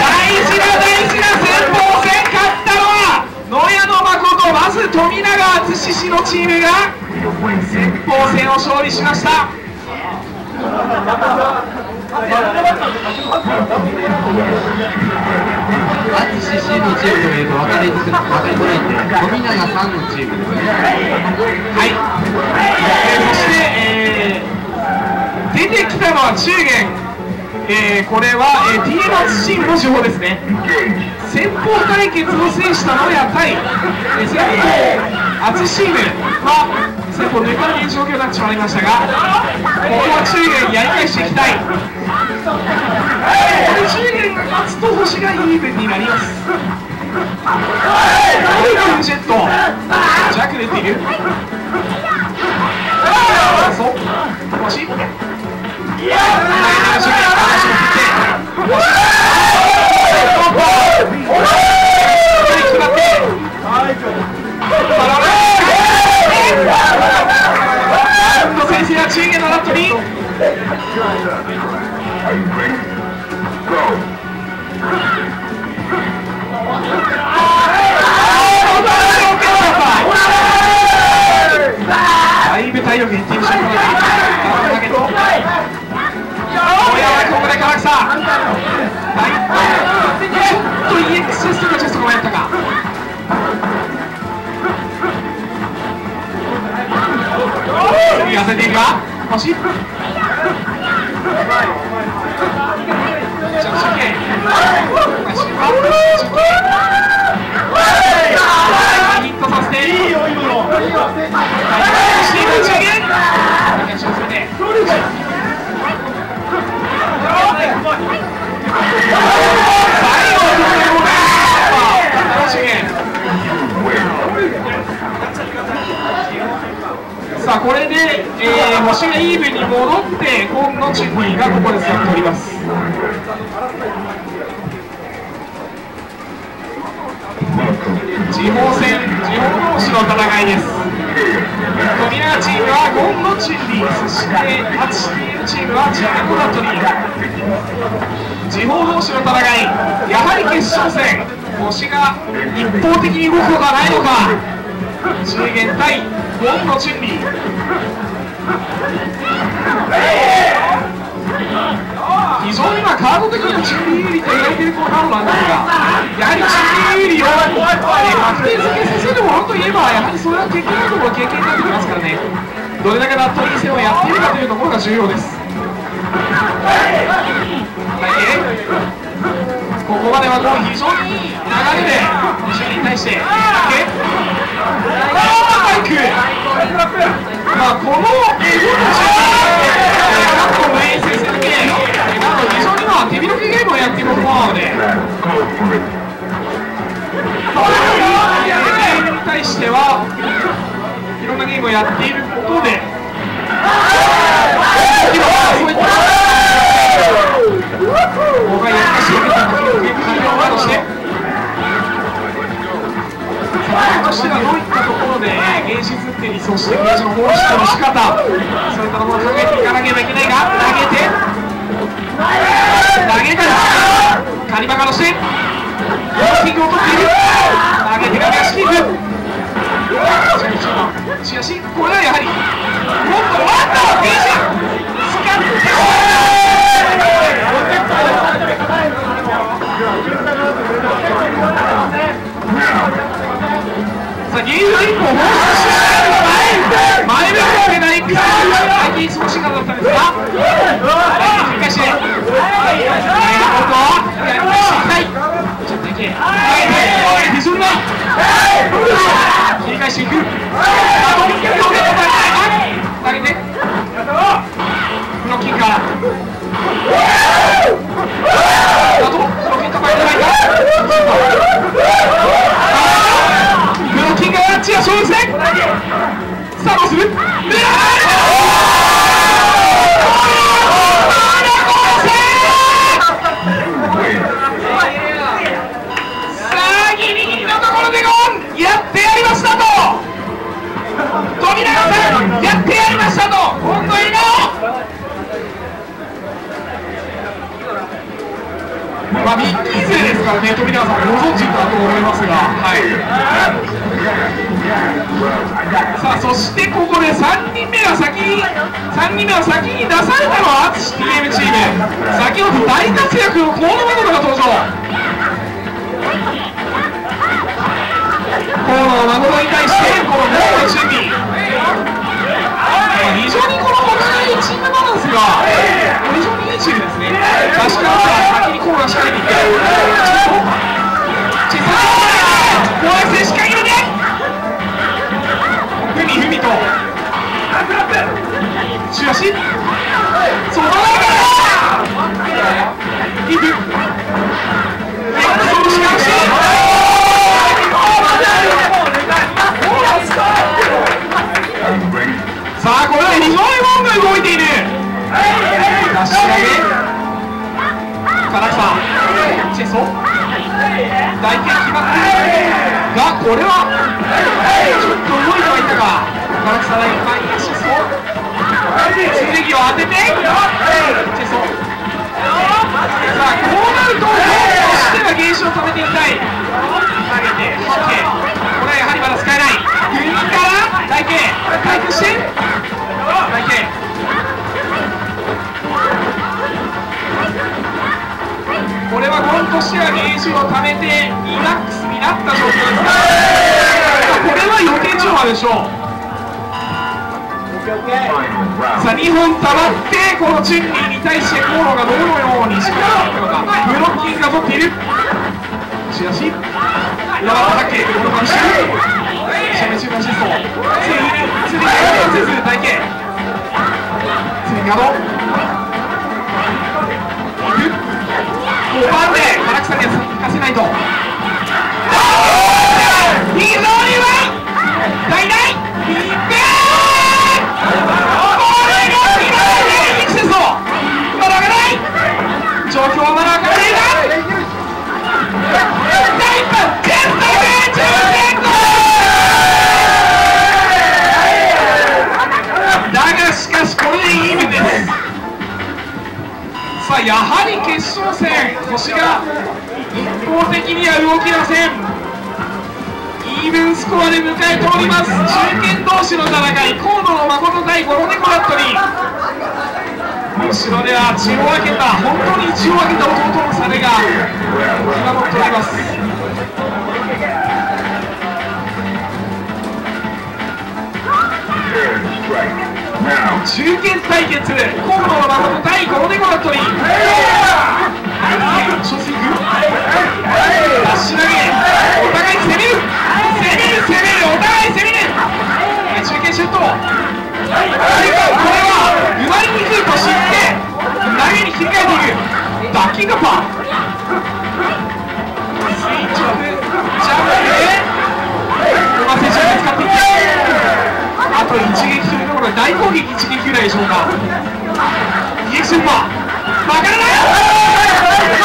大事な大事な先鋒戦勝ったのは野屋の誠まず富永敦氏のチームが先鋒戦を勝利しました。アツシ C のチームというと分かりづら分かりづらいんで富永さんのチーム。ですねはい、えーそして、えー出てきたのは中元、えーこれは、えー、DM チームの情報ですね。先鋒対決を制したのや対、えー、先鋒淳チームは先鋒抜かれる状況になってしまいましたがここは中元やり返していきたい。これ中元が勝つと星がイーブンになりますはい。ジェットジャック出ているそう星いや先生は中元のラットにだい。い。る瞬間だだけど親はここで唐草はい。ちょっと EXS とかチェストが迷ったか言わせてい。るか欲さあこれで、えー、星がイーブンに戻って今野チュンリーがここで座っております。地方戦地方同士の戦いです。富永チームはゴンのチンリーそしてハチチームはチェコダトリー地方同士の戦いやはり決勝戦星が一方的に動くことはないのか。中元対ゴンのチンリー非常にまあカード的にはチュンリー有利と言われてるこのカードなんですがやはりチュンリー有利を、えー確定付けさせるものといえばやはりそれは経験なども経験になってきますからね。どれだけ納得にせをやっているかというところが重要です。はい。ここまではこう非常にいい流れで西に対してだけバイクまあこのエゴの過去の遠征戦でなんか非常にまあ手広げゲームをやっているところなのでこういうゲームに対してはい。ろんなゲームをやってい。ることでそうい。った僕がやりましい。ゲーム完了として先ほどとしてはどうい。ったところで芸術って理想して芸術の放出の仕方そうい。ったところを考えてい。かなければい。けない。が投げて投げたカニバカのしてローキングを取っている投げてから足キープしかしこれはやはりもっともっと芸術使ってさあ、ゲー中堅対決河野の誠対ゴロネコラットに初戦いく出し投げお互い攻める攻める攻めるお互い攻める中堅シュートこれは埋まりにくいと知って投げに切り替えていくバッキングパーと一撃というところで大攻撃一撃ぐらいでしょうか EX スーパーわからない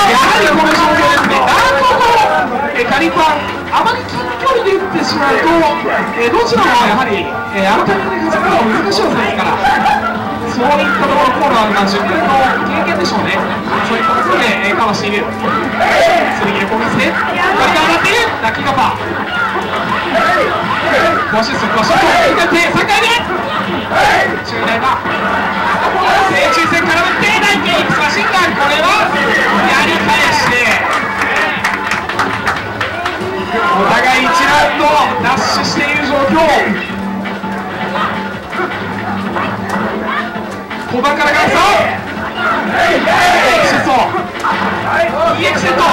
やはりこの状況ですねなんとこのえカリパンあまり近距離で打ってしまうと、えどちらもやはり、えー、あのタイミングで勝つのは難しいわけですからそういったところコーナーが自分の経験でしょうね。そういったところで、えー、カバーしている剣で攻撃してガリが上がっているラッキーカッパーボシスボシスと向かって3回目中大が正中線から打って大ケイクマシンガンこれはやり返してお互い1ラウンドダッシュしている状況。小判からガンサエクセット EX セットダ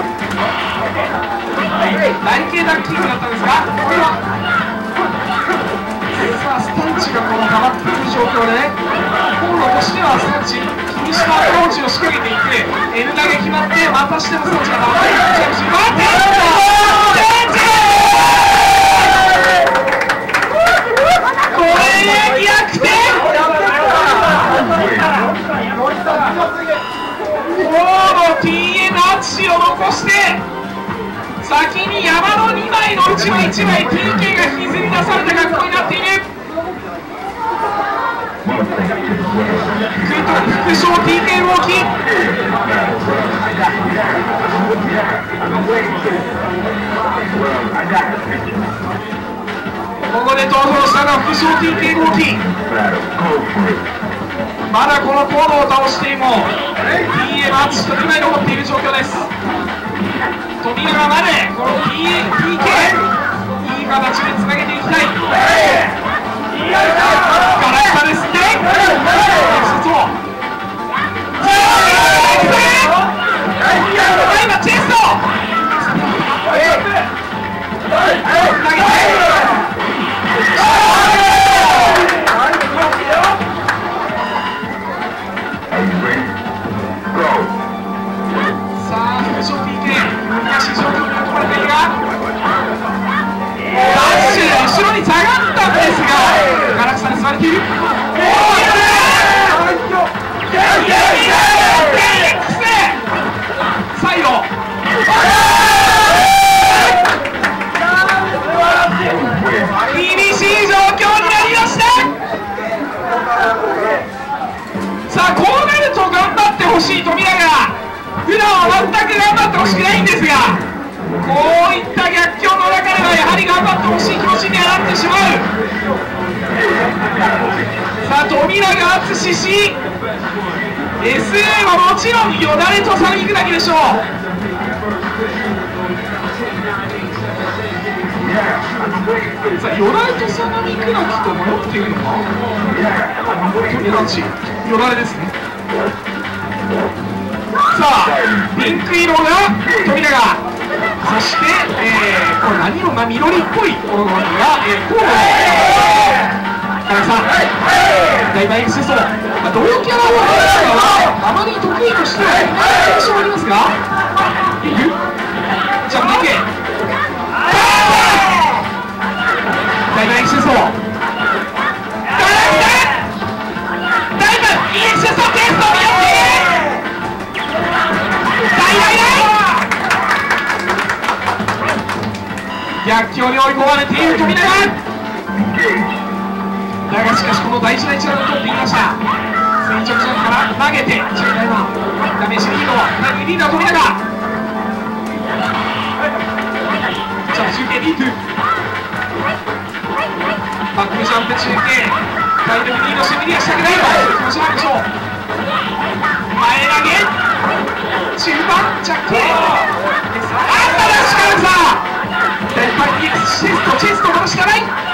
ッシュ台形ダッキングだったんですがこれはさあスタンチがこの溜まっている状況でね河野としてはスタンチ気にしたアプローチを仕掛けていって N 投げ決まってまたしてもスタンチが溜まっている待ってこれで逆転河野 TN 淳を残して先に山の2枚のうちの1枚 TK が引きずり出された格好になっている。将 PK 動きここで投票したのは副将 TK 動きまだこのコードを倒しても PA は8枚残っている状況です富永までこの TK いい形でつなげていきたい。ガラクタですって今チェスト投げて。逆境の中ではやはり頑張ってほしい気持ちになってしまうさあ富永敦氏 SA はもちろんよだれとさみ砕きでしょう。さあよだれとさなみ砕きと迷っているのか富永氏よだれですね。さあピンク色が富永。そして、えー、これ何色な緑っぽいものが、えー、コード田中さん大体シストまあ同キャラはあまり得意としてはいない印象ありますがいるじゃあ負け大体シストダイブいいシストテスト見よ大大大逆境に追い込まれている富永。だがしかしこの大事な一打を取っていきました。垂直ジャンプから投げて中台はダメージリード何リーダー富永。じゃあ中継リートバックジャンプ中継。体力リードしてクリアしたくないと気持ちなんでしょう前投げ。中盤着地。あったらしかるさ連敗にシストチェストもしかない。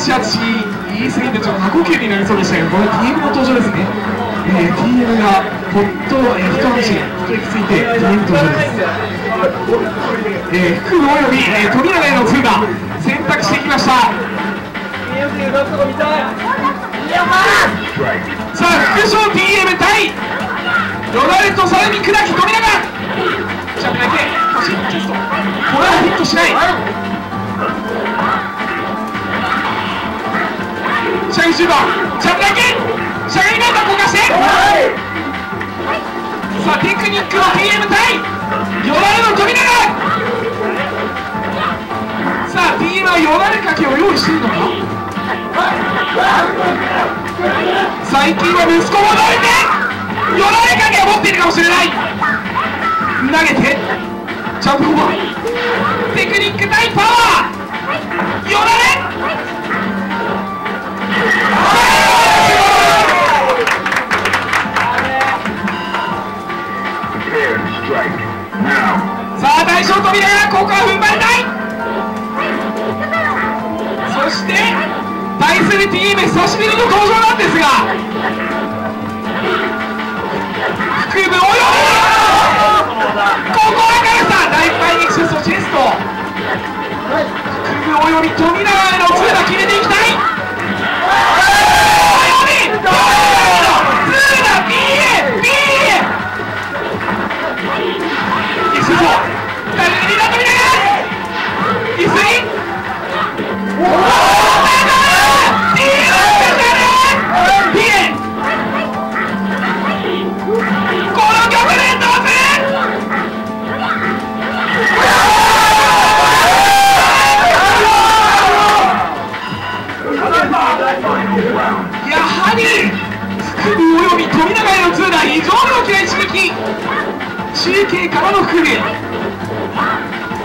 88いいぎてちょっと過呼吸になりそうでしたけどこれ TM の登場ですね、えー、TM がほっと、えー、一足一息ついて TM 登場です、えー、福野および、えー、富永への通が選択してきました。さあ副賞 TM 対ロナルド・サルミ・クラキ富永。ジャンプだけ腰にチェスこれはヒットしない。シャイシューバージャン動かして。さあテクニックの TM 対よだれの富永さあ TM はよだれかけを用意しているのか。最近は息子もどいてよだれかけを持っているかもしれない。投げてジャンプオーバー。テクニック対パワー。よだれさあ大将富永ここは踏ん張りたい。そして対する TM 久しぶりの登場なんですが腹部およびここはガルサ大パイエクセストチェスト。腹部および富永へのツーダ決めていきたい。お中継からのフグ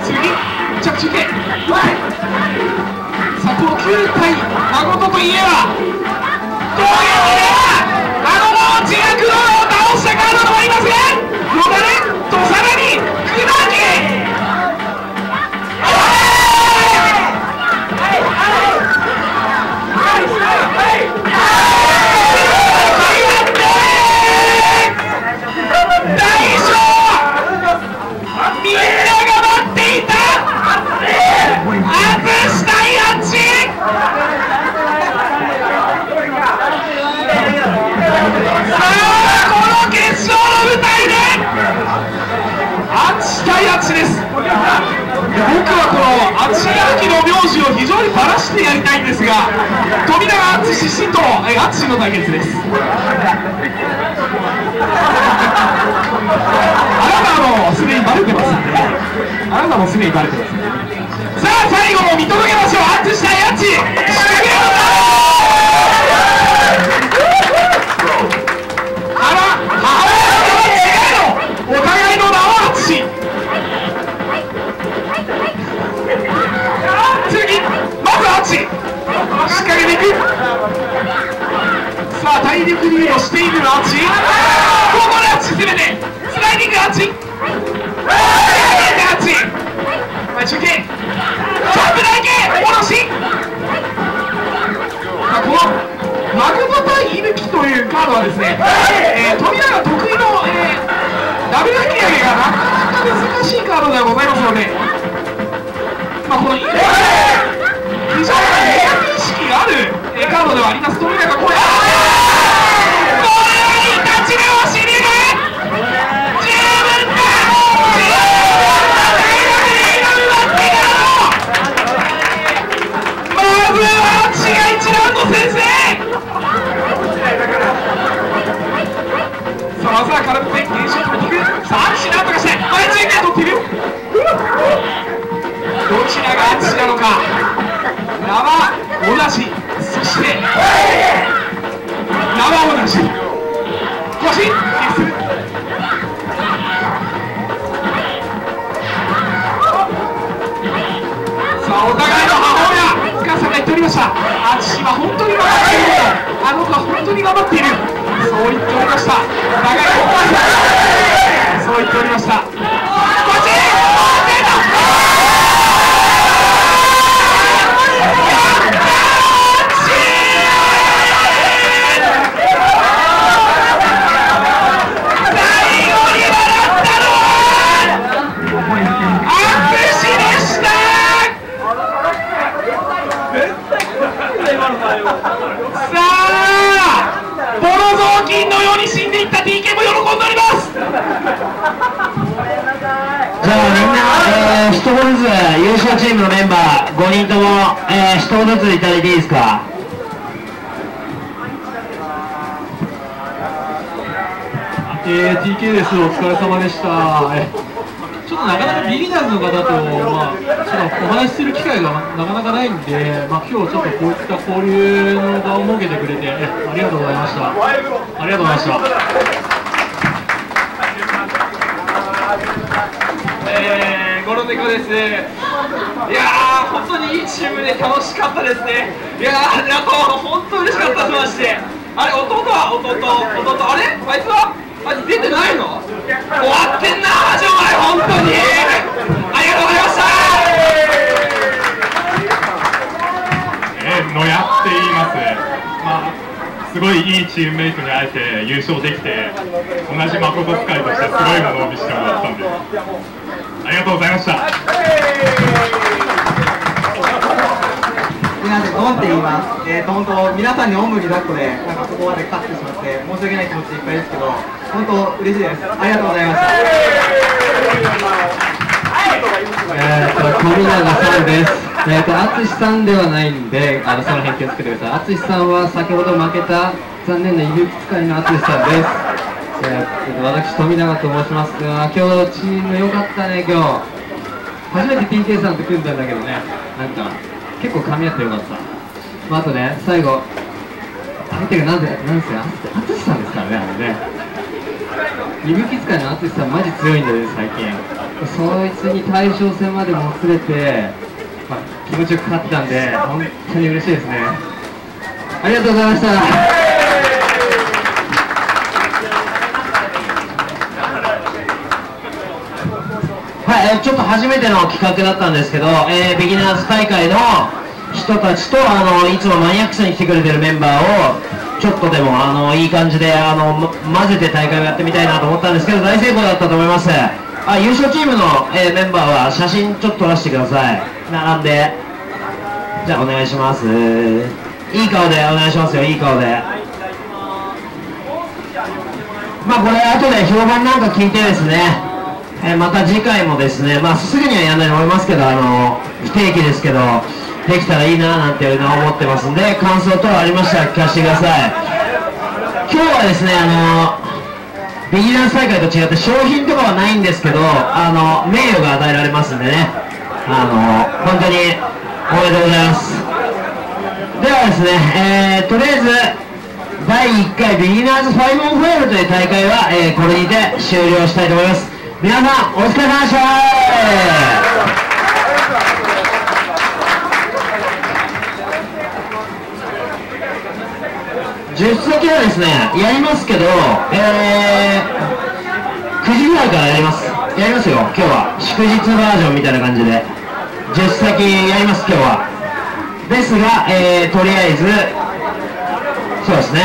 次着地系。さあこの9体誠といえばどういうことだ誠の自虐を倒したカードもありますがこのアッチヤーキの名字を非常にばらしてやりたいんですが富永アッチ出身とえアッチの対決です。あなたもすでにバレてますんであなたもすでにバレてます。はですね、えー、富永得意の、えー、ダブル引き上げがなかなか難しいカードではございますのでまあこの非常に意識がある、カードではあります。アッチなんとかして前中継取っているどちらがアッチなのか生同じそして生同じ腰キスさあお互いの母親お母さんが言っておりました。アッチは本当に頑張っているあの子は本当に頑張っているそう言っておりました。長いそう言っておりました。ずつ優勝チームのメンバー5人とも、えー、一言ずついただいていいですか？えー、TK です、お疲れ様でした。えちょっとなかなかビギナーズの方と、まあ、ちょっとお話しする機会がなかなかないんで、まあ、今日ちょっとこういった交流の場を設けてくれて、えありがとうございました。ありがとうございました。えー、ゴロネコです。いやー、本当にいいチームで楽しかったですね。いやー、なんか本当嬉しかった、マジで。あれ、弟は弟、弟、あれ？あいつは？あ出てないの？終わってんな、マジお前、本当に。ありがとうございました。えー、野屋って言います、まあ、すごいいいチームメイトに会えて優勝できて同じ誠使いとしてすごいものを見せてもらったんでありがとうございましたみんなでドンって言います。えーと、本当、皆さんにおんぶに抱っこで、なんかここまで勝ってしまって、申し訳ない気持ちでいっぱいですけど、本当、嬉しいです。ありがとうございました。えーと、富永さんです。えーと、淳さんではないんで、あの、その辺気をつけてください。淳さんは先ほど負けた残念な指吹使いの淳さんです。えーと、私、富永と申しますが、今日チーム良かったね、今日。初めて PK さんと組んだんだけどね、なんか、結構噛み合ってよかった。まあ、あとね、最後、相手がなんで、なんですよ、淳さんですからね、あれね。指吹使いの淳さん、マジ強いんだよね、最近。そいつに対象戦までもつれて、まあ、気持ちよく勝ったんで本当に嬉しいですねありがとうございましたえーちょっと初めての企画だったんですけど、えービギナーズ大会の人たちとあのいつもマニアックスに来てくれてるメンバーをちょっとでもあのいい感じであのま混ぜて大会をやってみたいなと思ったんですけど大成功だったと思います。あ優勝チームの、えーメンバーは写真ちょっと撮らせてください。並んで。じゃあお願いします。いい顔でお願いしますよいい顔で。まあこれ後で評判なんか聞いてですね、えまた次回もですね、まあすぐにはやらないと思いますけど、あの不定期ですけど、できたらいいななんていうのは思ってますんで、感想等ありましたら聞かせてください。今日はですね、あのビギナーズ大会と違って商品とかはないんですけど、あの名誉が与えられますんでね、あの本当におめでとうございます。ではですね、えーとりあえず第1回ビギナーズ 5on5 という大会は、えーこれにて終了したいと思います皆さんお疲れ様でした。10席はですねやりますけどえー、9時ぐらいからやります。やりますよ今日は。祝日バージョンみたいな感じで。10席やります今日は。ですが、えーとりあえずそうですね、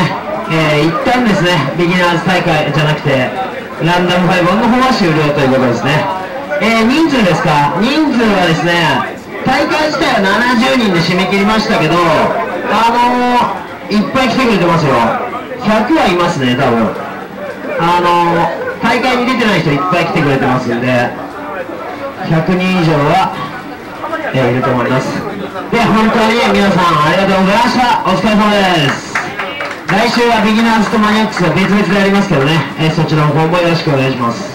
えー、一旦ですね、ビギナーズ大会じゃなくて、ランダムファイブの方は終了ということですね。えー、人数ですか？人数はですね、大会自体は70人で締め切りましたけど、あのー、いっぱい来てくれてますよ。100はいますね、多分。あのー、大会に出てない人いっぱい来てくれてますんで、100人以上は、えーいると思います。で、本当に皆さんありがとうございました。お疲れ様です。来週はビギナーズとマニアックスは別々でありますけどね、えーそちらの方もよろしくお願いします。